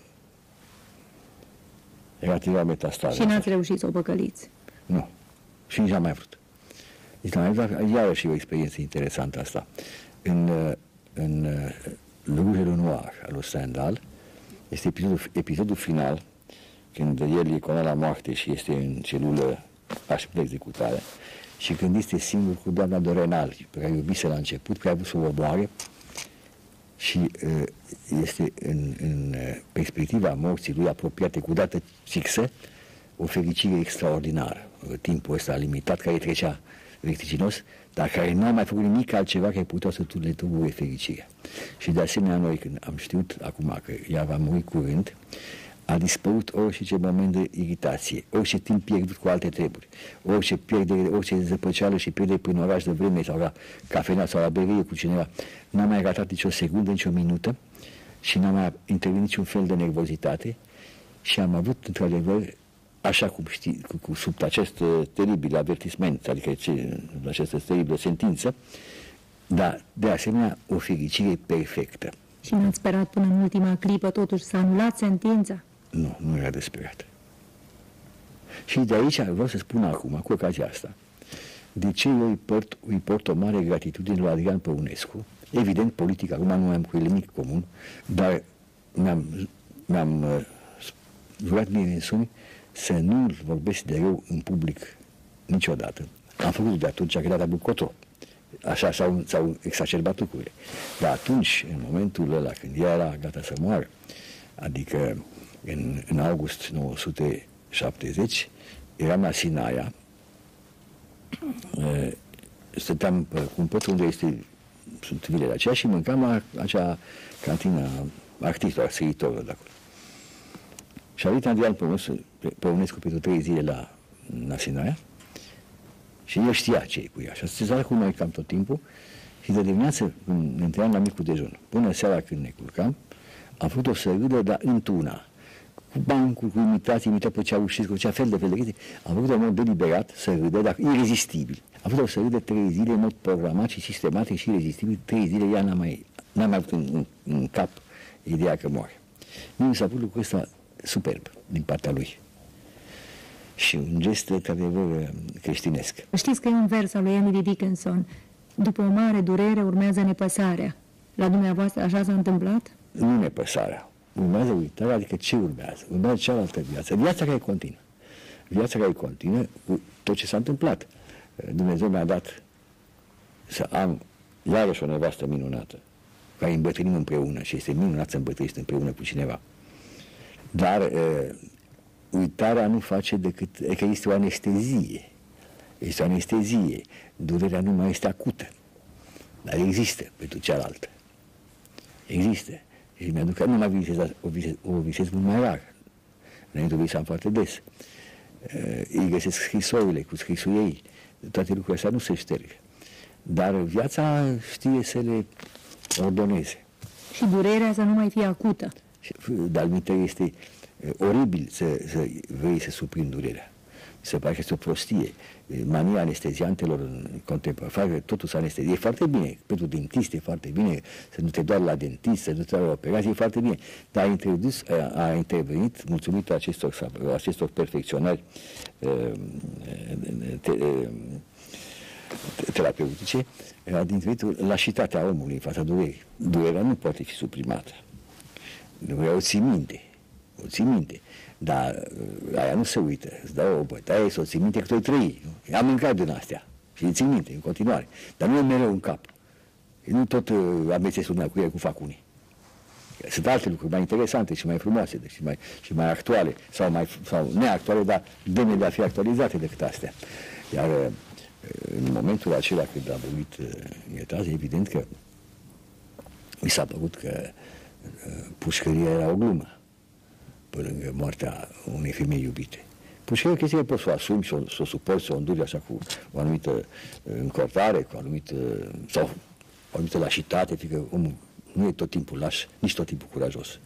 Era tira metastază. Și n-ați reușit să o păcăliți? Nu. Și nici n-am mai vrut. Nici n-am mai vrut, iarăși o experiență interesantă asta. În, în Lugele Noir al lui Stendhal este episodul, episodul final când el e conat la moarte și este în celulă aștept executare și când este singur cu doamna Dorenal, pe care iubise la început, care a vrut să o omoare și uh, este în, în perspectiva morții lui apropiate cu dată fixă, o fericire extraordinară. Timpul ăsta limitat care trecea vertiginos, dar care nu a mai făcut nimic altceva care putea să le turbuie fericirea. Și de asemenea noi, când am știut acum că ea va muri curând, a dispărut orice ce moment de iritație, orice timp pierdut cu alte treburi, orice pierdere, orice zăpăceală și pierdere prin oraș de vreme sau la cafenea sau la berie cu cineva. N-a mai ratat nicio secundă, nicio minută și n-a mai intervenit niciun fel de nervozitate și am avut, într-adevăr, așa cum știi, cu, cu, sub acest uh, teribil avertisment, adică ce, această teribilă sentință, dar, de asemenea, o fericire perfectă. Și n-ați sperat până în ultima clipă, totuși, să anulat sentința? Nu, nu era desperat. Și de aici vreau să spun acum, cu ocazia asta, de ce eu îi port, îi port o mare gratitudine lui Adrian Păunescu. Evident, politic, acum nu am cu el nimic comun, dar mi-am, mi-am uh, jurat mie însumi să nu vorbesc de rău în public niciodată. Am făcut de atunci că data cotro. Așa s-au, s-au exacerbat lucrurile. Dar atunci, în momentul ăla, când ea era gata să moară, adică în, în august 970, eram la Sinaia, stăteam pe un păt unde este, sunt vilele aceea și mâncam la acea cantină artistă, scriitorul de acolo. Și a venit Andrian Păunescu, Păunescu pentru trei zile la, la Sinaia și el știa ce e cu ea. Și a stat cu noi cam tot timpul și de dimineață ne întâlneam la micul dejun. Până seara când ne culcam, am făcut o să râdă, dar într-una cu bancuri, cu imitații, imitat pe Ceaușescu, cu cea fel de fel de chestii. Am făcut în mod deliberat să râdă, dar irezistibil. Am făcut o să râdă trei zile în mod programat și sistematic și irezistibil. Trei zile ea n-a mai, n-a mai avut în, în, în, cap ideea că moare. Mie mi s-a părut lucrul ăsta superb din partea lui. Și un gest, într-adevăr, creștinesc. Știți că e un vers al lui Emily Dickinson. După o mare durere urmează nepăsarea. La dumneavoastră așa s-a întâmplat? Nu nepăsarea urmează uitarea, adică ce urmează? Urmează cealaltă viață, viața care continuă. Viața care continuă cu tot ce s-a întâmplat. Dumnezeu mi-a dat să am iarăși o nevastă minunată, care îmbătrânim împreună și este minunat să îmbătrânești împreună cu cineva. Dar uh, uitarea nu face decât, că adică este o anestezie. Este o anestezie. Durerea nu mai este acută. Dar există pentru cealaltă. Există. Și mi-aduc că nu mai visez, o visez, o visez mult mai rar. Înainte o visam foarte des. Uh, îi găsesc scrisorile cu scrisul ei. Toate lucrurile astea nu se șterg. Dar viața știe să le ordoneze. Și durerea să nu mai fie acută. Dar este oribil să, să vrei să suprimi durerea se pare că este o prostie. Mania anesteziantelor în contemporan, totul să anestezie. E foarte bine, pentru dentist e foarte bine, să nu te doar la dentist, să nu te doar la operație, e foarte bine. Dar a, introdus, a, a intervenit, mulțumită acestor, acestor perfecționari uh, te, uh, terapeutice, a intervenit lașitatea omului în fața durerii. Durerea nu poate fi suprimată. Durerea o ții minte. O ții minte. Dar uh, aia nu se uită. Îți dau o bătaie să o ții minte că tu trăi. Am mâncat din astea și îi țin minte în continuare. Dar nu e mereu în cap. Nu tot uh, amețesc lumea cu el cu fac unii. Sunt alte lucruri mai interesante și mai frumoase deci și, mai, și mai actuale sau, mai, sau neactuale, dar demne de a fi actualizate decât astea. Iar uh, în momentul acela când a venit uh, evident că mi s-a părut că uh, pușcăria era o glumă pe lângă moartea unei femei iubite. Pușcă e o chestie poți să o asumi, să o, să o suporți, să o înduri așa cu o anumită uh, încortare, cu o anumită, sau o anumită lașitate, fiindcă omul nu e tot timpul laș, nici tot timpul curajos.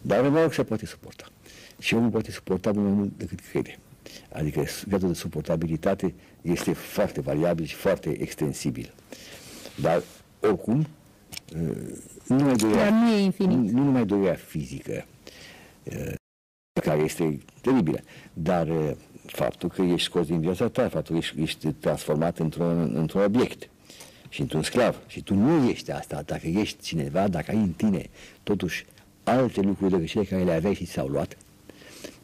Dar mă rog se poate suporta. Și omul poate suporta mult mai mult decât crede. Adică gradul de suportabilitate este foarte variabil și foarte extensibil. Dar, oricum, uh, nu numai durerea, nu, e infinit. nu numai durerea fizică, Eh, care este teribilă. Dar eh, faptul că ești scos din viața ta, faptul că ești, ești transformat într-un, într obiect și într-un sclav. Și tu nu ești asta. Dacă ești cineva, dacă ai în tine totuși alte lucruri decât cele care le aveai și ți-au luat,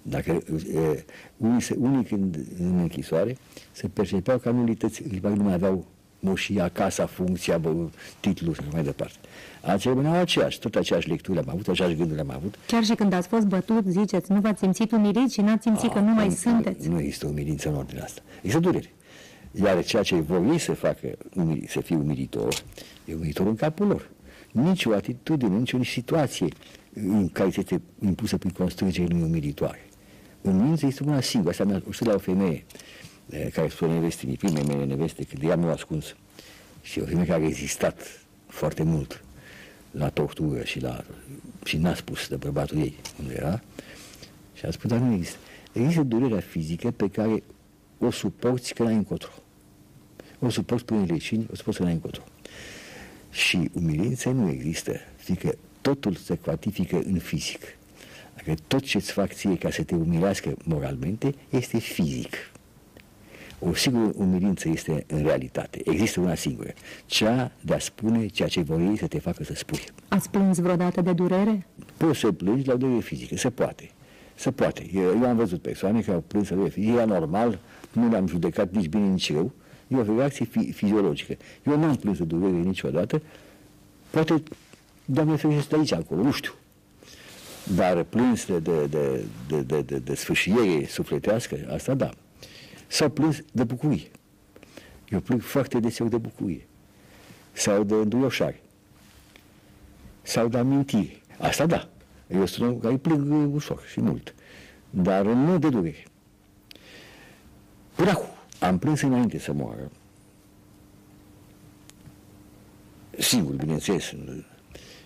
dacă e, unii, unii când în închisoare se percepeau ca nulități, nu mai aveau moșia, casa, funcția, bă, titlul și mai departe. Alții rămâneau aceeași, tot aceeași lectură am avut, aceeași gânduri am avut. Chiar și când ați fost bătut, ziceți, nu v-ați simțit umilit și n-ați simțit A, că nu mai sunteți? Nu există umilință în ordinea asta. Există durere. Iar ceea ce vor ei să facă, să fie umilitor, e umilitor în capul lor. Nici o atitudine, nici o situație în care este impusă prin constrângere nu umilitoare. În mință este una singură. Asta mi-a la o femeie care spune nevestii, primei mele neveste, când ea nu a ascuns. Și o femeie care a rezistat foarte mult la tortură și, la, și n-a spus de bărbatul ei unde era, Și a spus, dar nu există. Există durerea fizică pe care o suporți când ai încotro. O suporți până leșini, o suporți când ai încotro. Și umilința nu există, fiindcă totul se cuantifică în fizic. Adică tot ce-ți fac ție ca să te umilească moralmente este fizic. O singură umilință este în realitate. Există una singură. Cea de a spune ceea ce vor ei să te facă să spui. Ați plâns vreodată de durere? Poți să plângi la o durere fizică. Se poate. Se poate. Eu, eu am văzut persoane care au plâns la durere fizică. E normal, nu le-am judecat nici bine, nici rău. E o reacție fi, fiziologică. Eu nu am plâns de durere niciodată. Poate, Doamne ferește, aici, acolo, nu știu. Dar plâns de, de, de, de, de, de, de sfârșiere sufletească, asta da. S-au plâns de bucurie. Eu plâng foarte deseori de bucurie. Sau de înduioșare. Sau de amintire. Asta da. Eu sunt un care plâng ușor și mult. Dar nu de durere. Până acum am plâns înainte să moară. Singur, bineînțeles.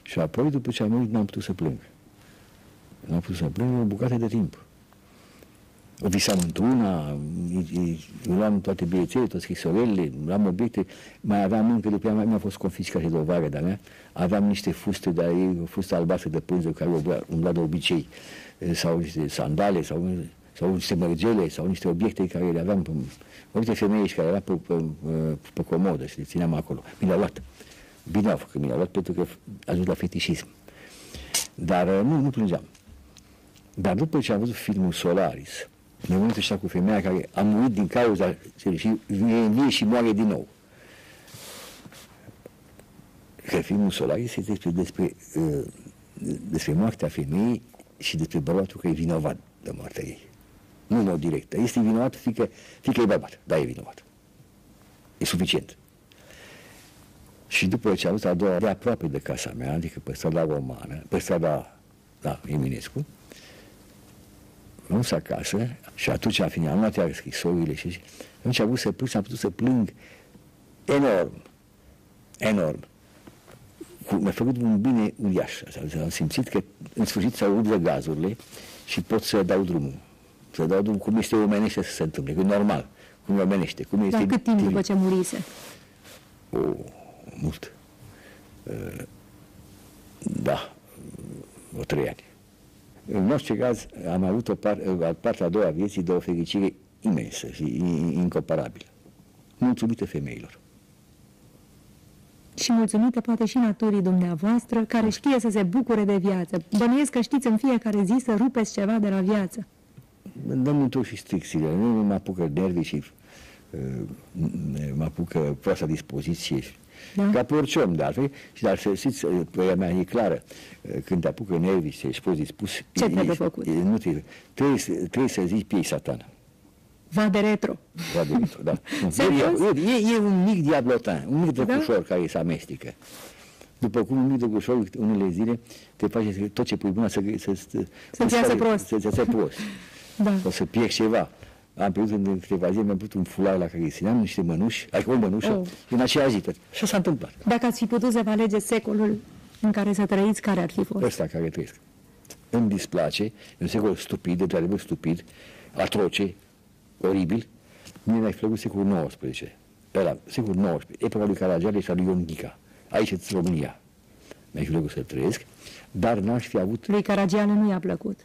Și apoi, după ce am murit, n-am putut să plâng. N-am putut să plâng o bucată de timp visam într-una, luam toate bilețele, toate scrisorelele, luam obiecte, mai aveam încă, după aia mi-a fost confiscate de o vară de-a mea, aveam niște fuste de ei, o fustă albastră de pânză care umbla de obicei, sau niște sandale, sau, sau niște mărgele, sau niște obiecte care le aveam, obiecte femei și care era pe, pe, pe comodă și le țineam acolo. Mi le-au luat. Bine au făcut, mi le-au luat pentru că a ajuns la fetișism. Dar nu, nu plângeam. Dar după ce am văzut filmul Solaris, în momentul ăsta cu femeia care a murit din cauza și vie și moare din nou. Că filmul solar este despre, despre, uh, despre moartea femeii și despre bărbatul că e vinovat de moartea ei. Nu în mod direct. Este vinovat fiindcă, fiindcă e bărbat. Da, e vinovat. E suficient. Și după ce a avut a doua de aproape de casa mea, adică pe strada romană, pe strada, da, Eminescu, am dus acasă și atunci a finit, am luat iar scrisorile și atunci am avut să plâng și am putut să plâng enorm, enorm. Mi-a făcut un bine uriaș. Am simțit că în sfârșit s-au udă gazurile și pot să dau drumul. Să dau drumul cum este omenește să se întâmple, cum e normal, cum e omenește. Cum este Dar cât timp după ce murise? O, mult. Uh, da, o trei ani. În orice caz, am avut o par, partea a doua a vieții de o fericire imensă și incomparabilă. Mulțumită femeilor. Și mulțumită poate și naturii dumneavoastră, care știe să se bucure de viață. Bănuiesc că știți în fiecare zi să rupeți ceva de la viață. Dăm într și stricțiile. Nu mă apucă nervii și uh, mă apucă proasta dispoziție da. ca pe orice om de altfel. Și dar să știți, părerea mea e clară, când te apucă nervii și ești fost dispus... Ce e, trebuie făcut? E, nu trebuie, trebuie, trebuie să zici piei satana. Va de retro. Va de retro, da. e, e, e, un mic diablotan, un mic drăgușor da? care se amestecă. După cum un mic drăgușor, unele zile, te face tot ce pui buna să, să, să, să-ți iasă prost. Să-ți iasă prost. da. O să pierzi ceva. Am pierdut în câteva zile, mi-am putut un fular la care țineam niște mănuși, adică o mănușă, oh. în aceea zi. Și s-a întâmplat. Dacă ați fi putut să vă alegeți secolul în care să trăiți, care ar fi fost? Ăsta care trăiesc. Îmi displace, un secol stupid, într-adevăr stupid, atroce, oribil. Mie mi-a plăcut secolul XIX. Ăla, secolul XIX, epoca lui Caragiale și a lui Ion Ghica. Aici e România. Mi-a plăcut să trăiesc, dar n-aș fi avut... Lui Caragiale nu i-a plăcut.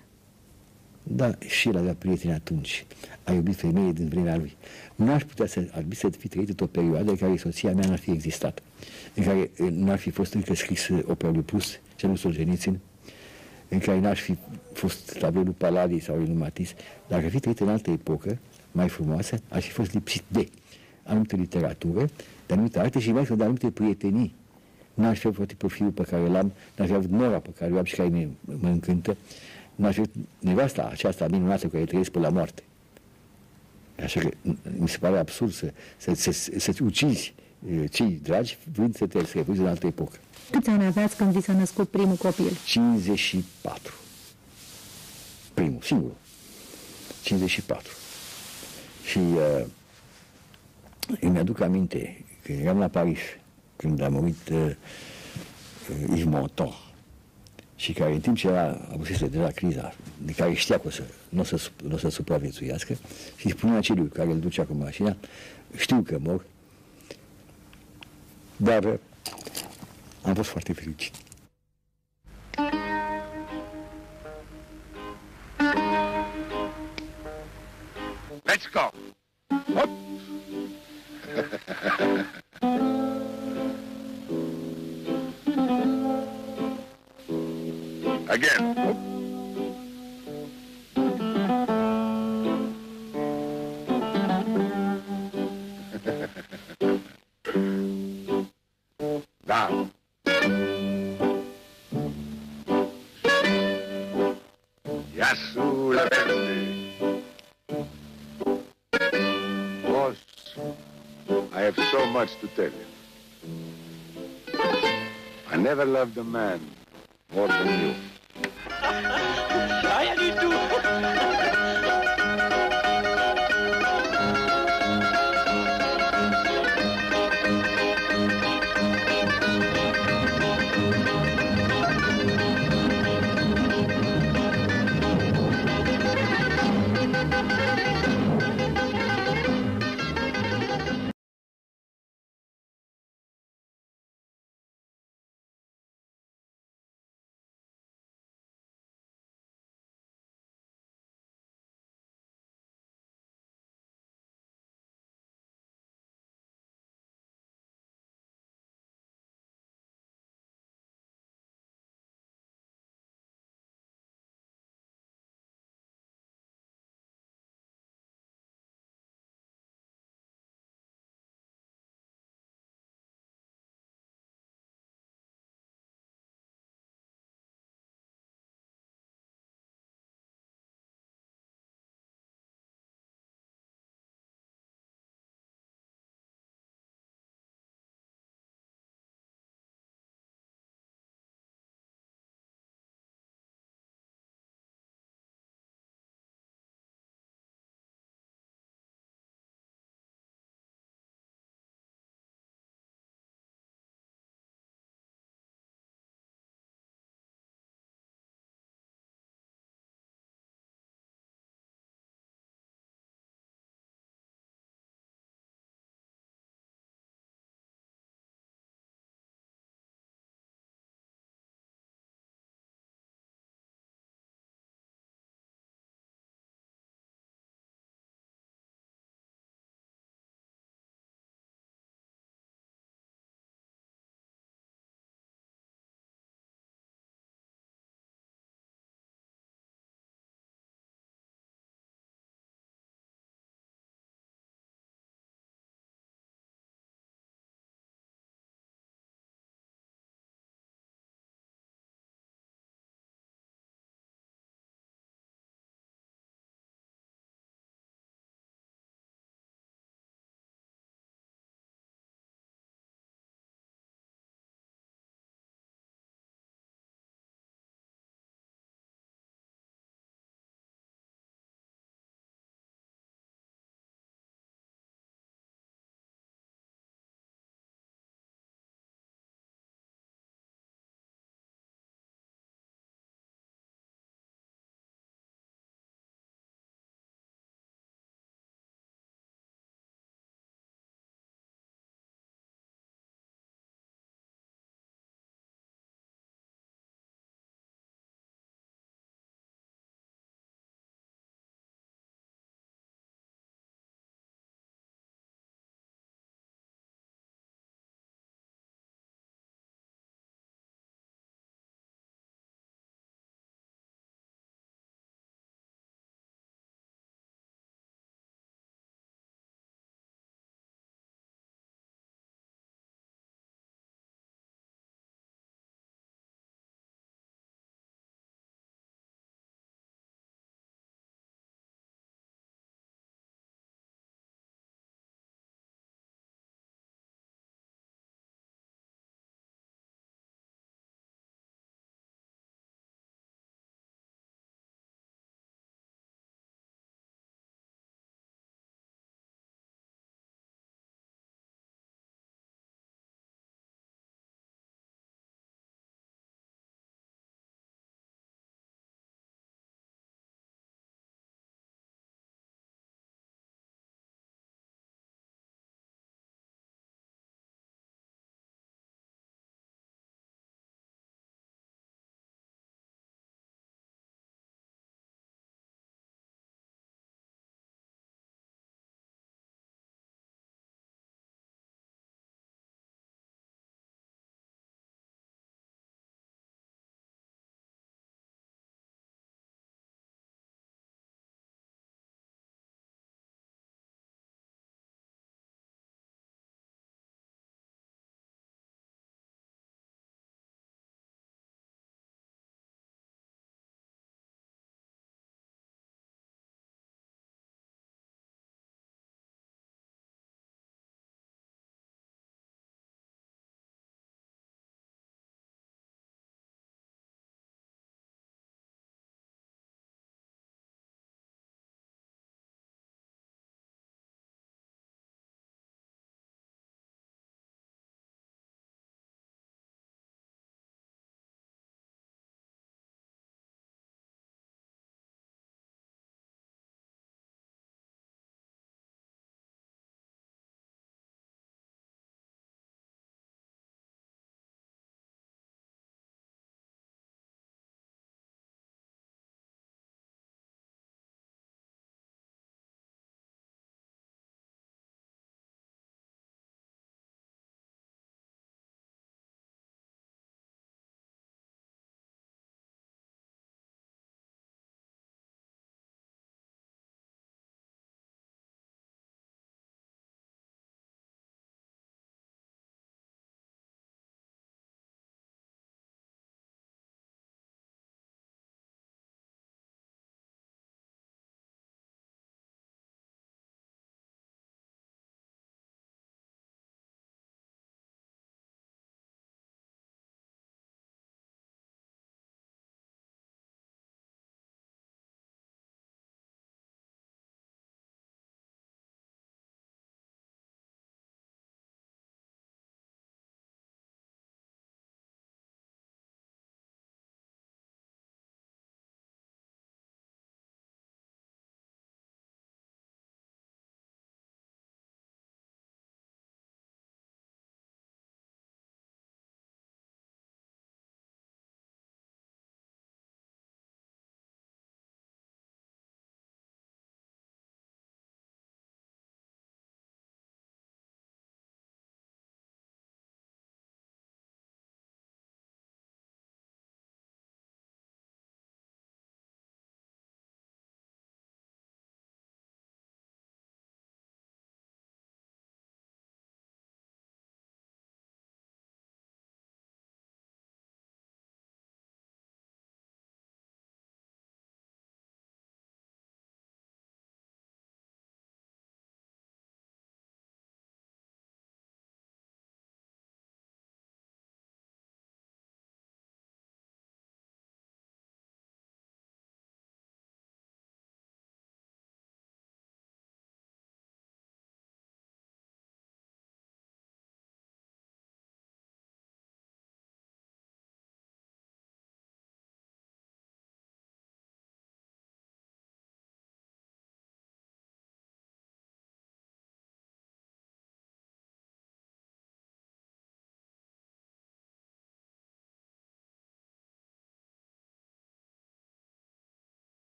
Da, și el avea prieteni atunci. A iubit femeie din vremea lui. Nu aș putea să, ar să fi trăit într-o perioadă în care soția mea n-ar fi existat, în care n-ar fi fost încă scris opera lui Plus, cel lui Solzhenitsyn, în care n-aș fi fost tabelul Paladii sau lui Matisse, dacă ar fi trăit în altă epocă, mai frumoasă, aș fi fost lipsit de anumită literatură, de anumite arte și mai de anumite prietenii. N-aș fi avut profilul pe care l-am, n-aș fi avut nora pe care o am și care mă, mă încântă, n-aș fi nevasta aceasta minunată care trăiesc pe la moarte. Așa că mi se pare absurd să, să, să, să, să-ți ucizi cei dragi vrând să te refuzi în altă epocă. Câți ani aveați când vi s-a născut primul copil? 54. Primul, singurul. 54. Și uh, îmi aduc aminte că eram la Paris când a murit uh, Yves Montand și care în timp ce era avusese deja criza, de care știa că o să, nu o să, nu o să supraviețuiască, și spunea celui care îl ducea cu mașina, știu că mor, dar uh, am fost foarte fericit. Let's go! What? Again. Now. Boss, I have so much to tell you. I never loved a man more than you.